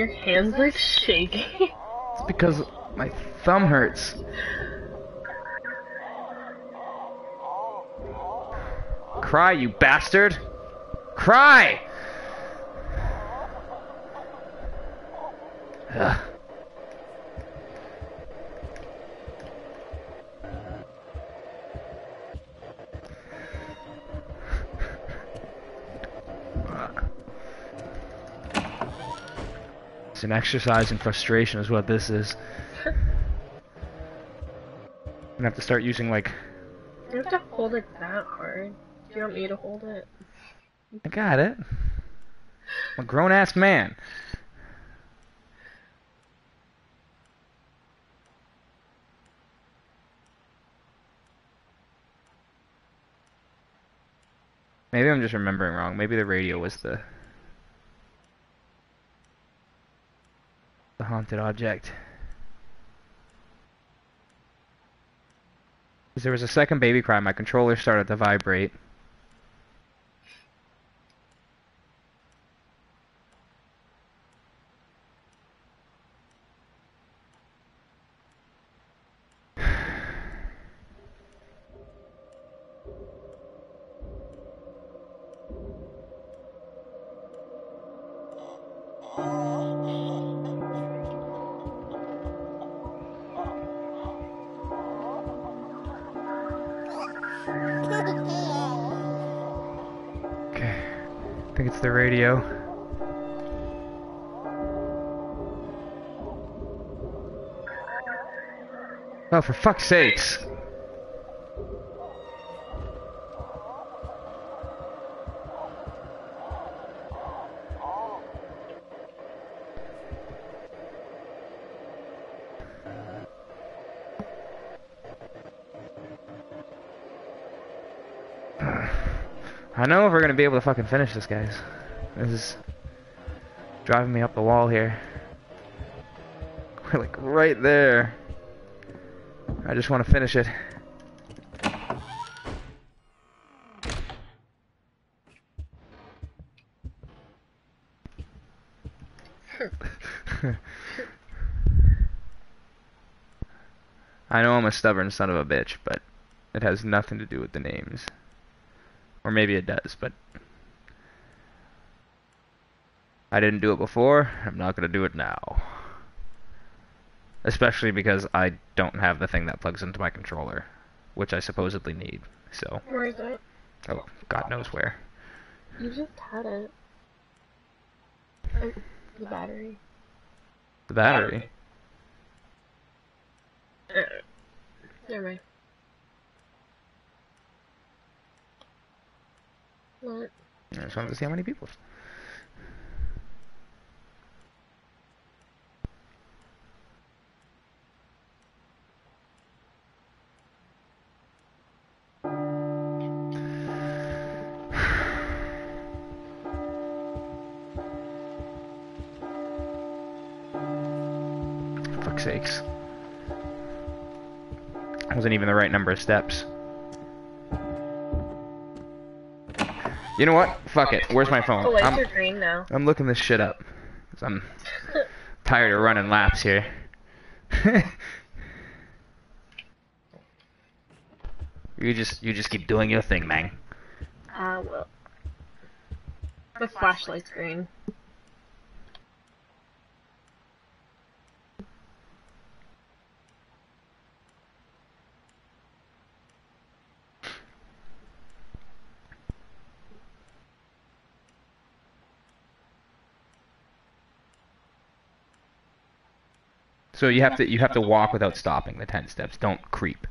Your hands like shaking. It's because my thumb hurts. Cry, you bastard! Cry! An exercise in frustration, is what this is. I'm gonna have to start using like. You have to hold it that hard. Do you want me to hold it? I got it. I'm a grown ass man. Maybe I'm just remembering wrong. Maybe the radio was the haunted object. there was a second baby cry. My controller started to vibrate. Oh, for fuck's sakes. I know if we're gonna be able to fucking finish this, guys. This is driving me up the wall here. We're like right there. I just want to finish it. I know I'm a stubborn son of a bitch, but it has nothing to do with the names. Or maybe it does, but I didn't do it before. I'm not going to do it now. Especially because I don't have the thing that plugs into my controller, which I supposedly need. So, Where is it? oh, God knows where. You just had it. Oh, the battery. The battery. Uh, never mind. What? I just wanted to see how many people. Wasn't even the right number of steps. You know what? Fuck it. Where's my phone? The lights I'm, green now. I'm looking this shit up. 'Cause I'm tired of running laps here. you just you just keep doing your thing, man. Uh, well. The flashlight's green. So you have to you have to walk without stopping the ten steps. Don't creep.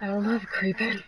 I love creeping.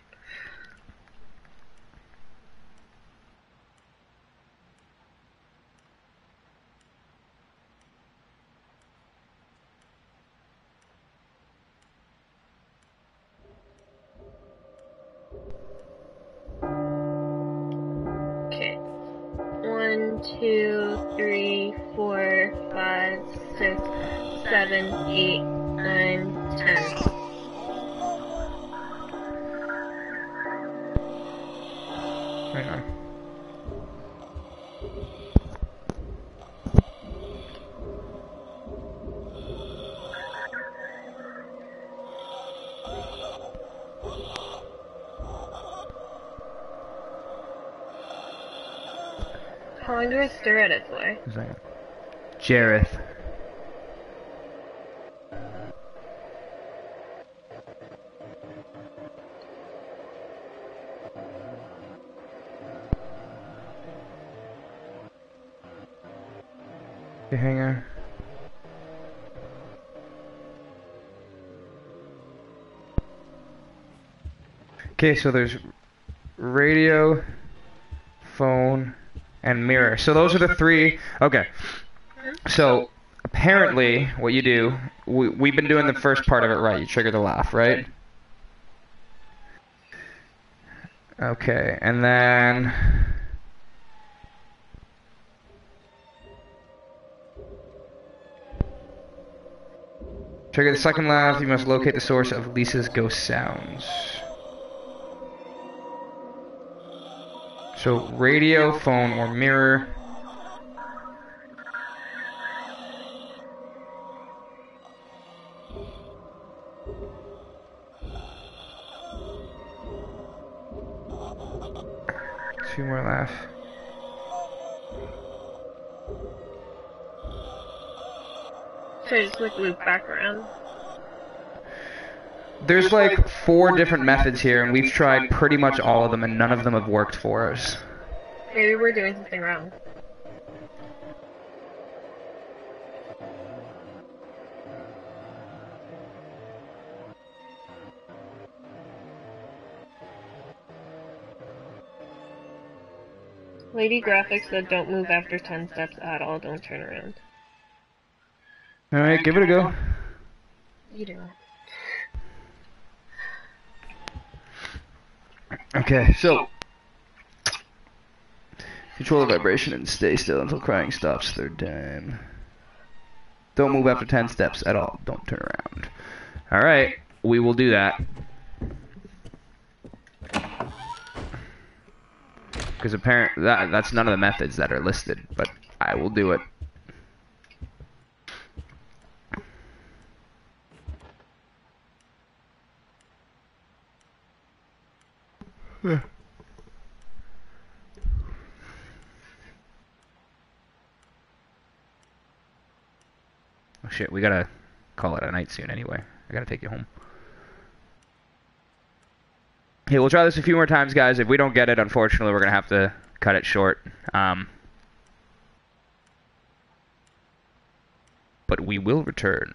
How long do I stare at it for? A second. Jareth. Okay, hang. Okay, so there's radio, and mirror. So those are the three. Okay. So apparently, what you do, we, we've been doing the first part of it right. You trigger the laugh, right? Okay, and then. Trigger the second laugh, you must locate the source of Lisa's ghost sounds. So, radio, phone, or mirror. Two more left. So just like loop back around. There's like four different methods here, and we've tried pretty much all of them, and none of them have worked for us. Maybe we're doing something wrong. Lady graphics said don't move after 10 steps at all, don't turn around. Alright, give it a go. You do. Okay, so. Control the vibration and stay still until crying stops third time. Don't move after 10 steps at all. Don't turn around. Alright, we will do that. Because apparently that, that's none of the methods that are listed, but I will do it. Oh shit, we gotta call it a night soon anyway. I gotta take you home. Okay, we'll try this a few more times, guys. If we don't get it, unfortunately, we're gonna have to cut it short. Um, but we will return.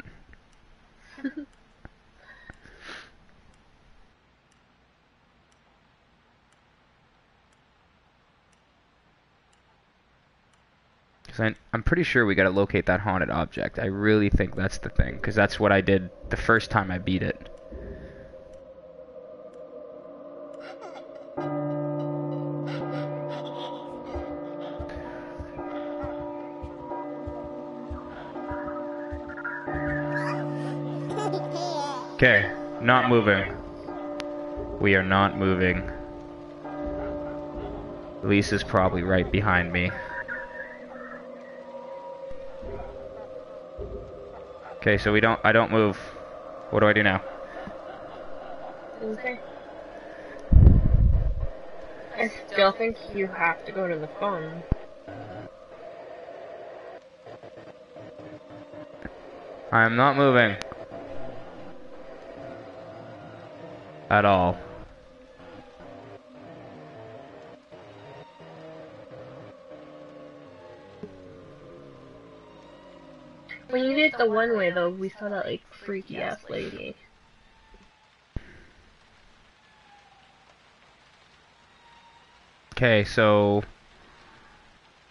Cause I, I'm pretty sure we gotta locate that haunted object. I really think that's the thing, because that's what I did the first time I beat it. Okay, not moving. We are not moving. Lisa's probably right behind me. Okay, so we don't. I don't move. What do I do now? Okay. I still think you have to go to the phone. I'm not moving. At all. The one way though, we saw that like freaky ass lady. Okay, so.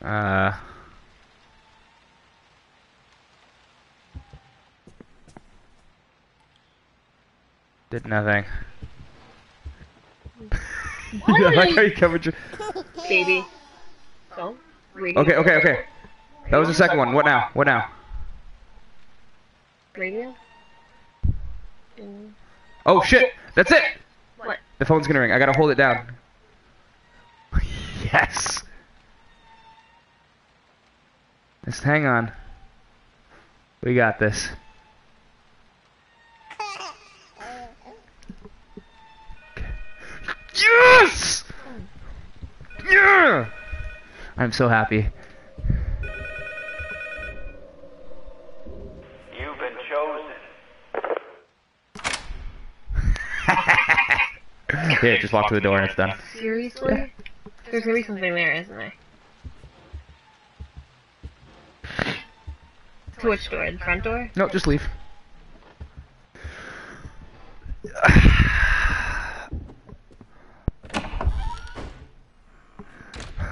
Uh. Did nothing. I like how you covered your. Baby. Okay, okay, okay. That was the second one. What now? What now? Radio? Mm. Oh shit! That's it! What? The phone's gonna ring. I gotta hold it down. yes! Just hang on. We got this. Yes! Yeah! I'm so happy. Yeah, just walk to the door and it's done. Seriously? There's gonna be something there, isn't there? To which door? The front door? No, just leave.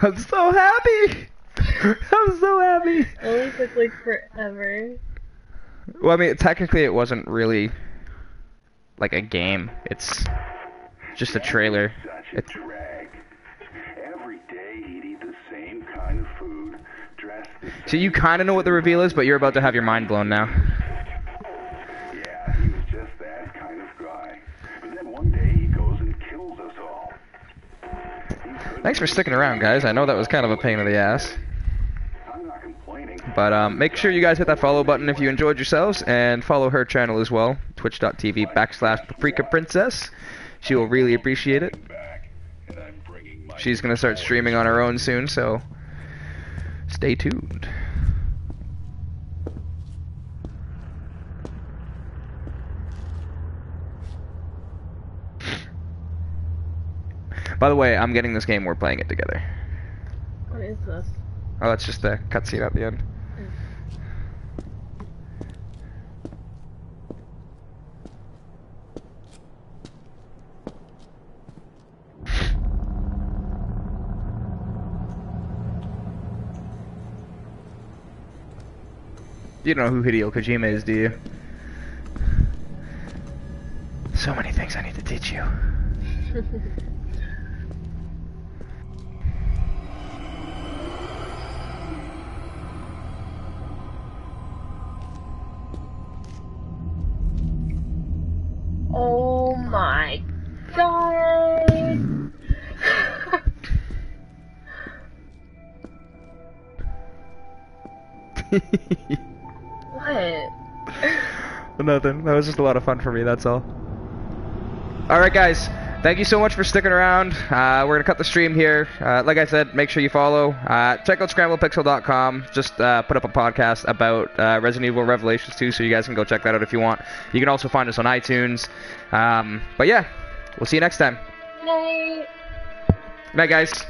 I'm so happy. I'm so happy. Only took like forever. Well, I mean, technically, it wasn't really like a game. It's just a trailer. It's Drag every day he'd eat the same kind of food, dress the same. So you kind of know what the reveal is, but you're about to have your mind blown now. Yeah, he was just that kind of guy. But then one day he goes and kills us all. Thanks for sticking around, guys. I know that was kind of a pain in the ass. I'm not complaining. But um, make sure you guys hit that follow button if you enjoyed yourselves, and follow her channel as well, twitch.tv backslash Paprika Princess. She will really appreciate it. Back, and I'm bringing my She's gonna start streaming on her own soon, so stay tuned. By the way, I'm getting this game. We're playing it together. What is this? Oh, that's just the cutscene at the end. You don't know who Hideo Kojima is, do you? So many things I need to teach you. Oh my god! what? Nothing. That was just a lot of fun for me, that's all. Alright, guys. Thank you so much for sticking around. Uh, we're going to cut the stream here. Uh, like I said, make sure you follow. Uh, check out scrambledpixel.com. Just uh, put up a podcast about uh, Resident Evil Revelations 2, so you guys can go check that out if you want. You can also find us on iTunes. Um, but yeah, we'll see you next time. Night. Good night, guys.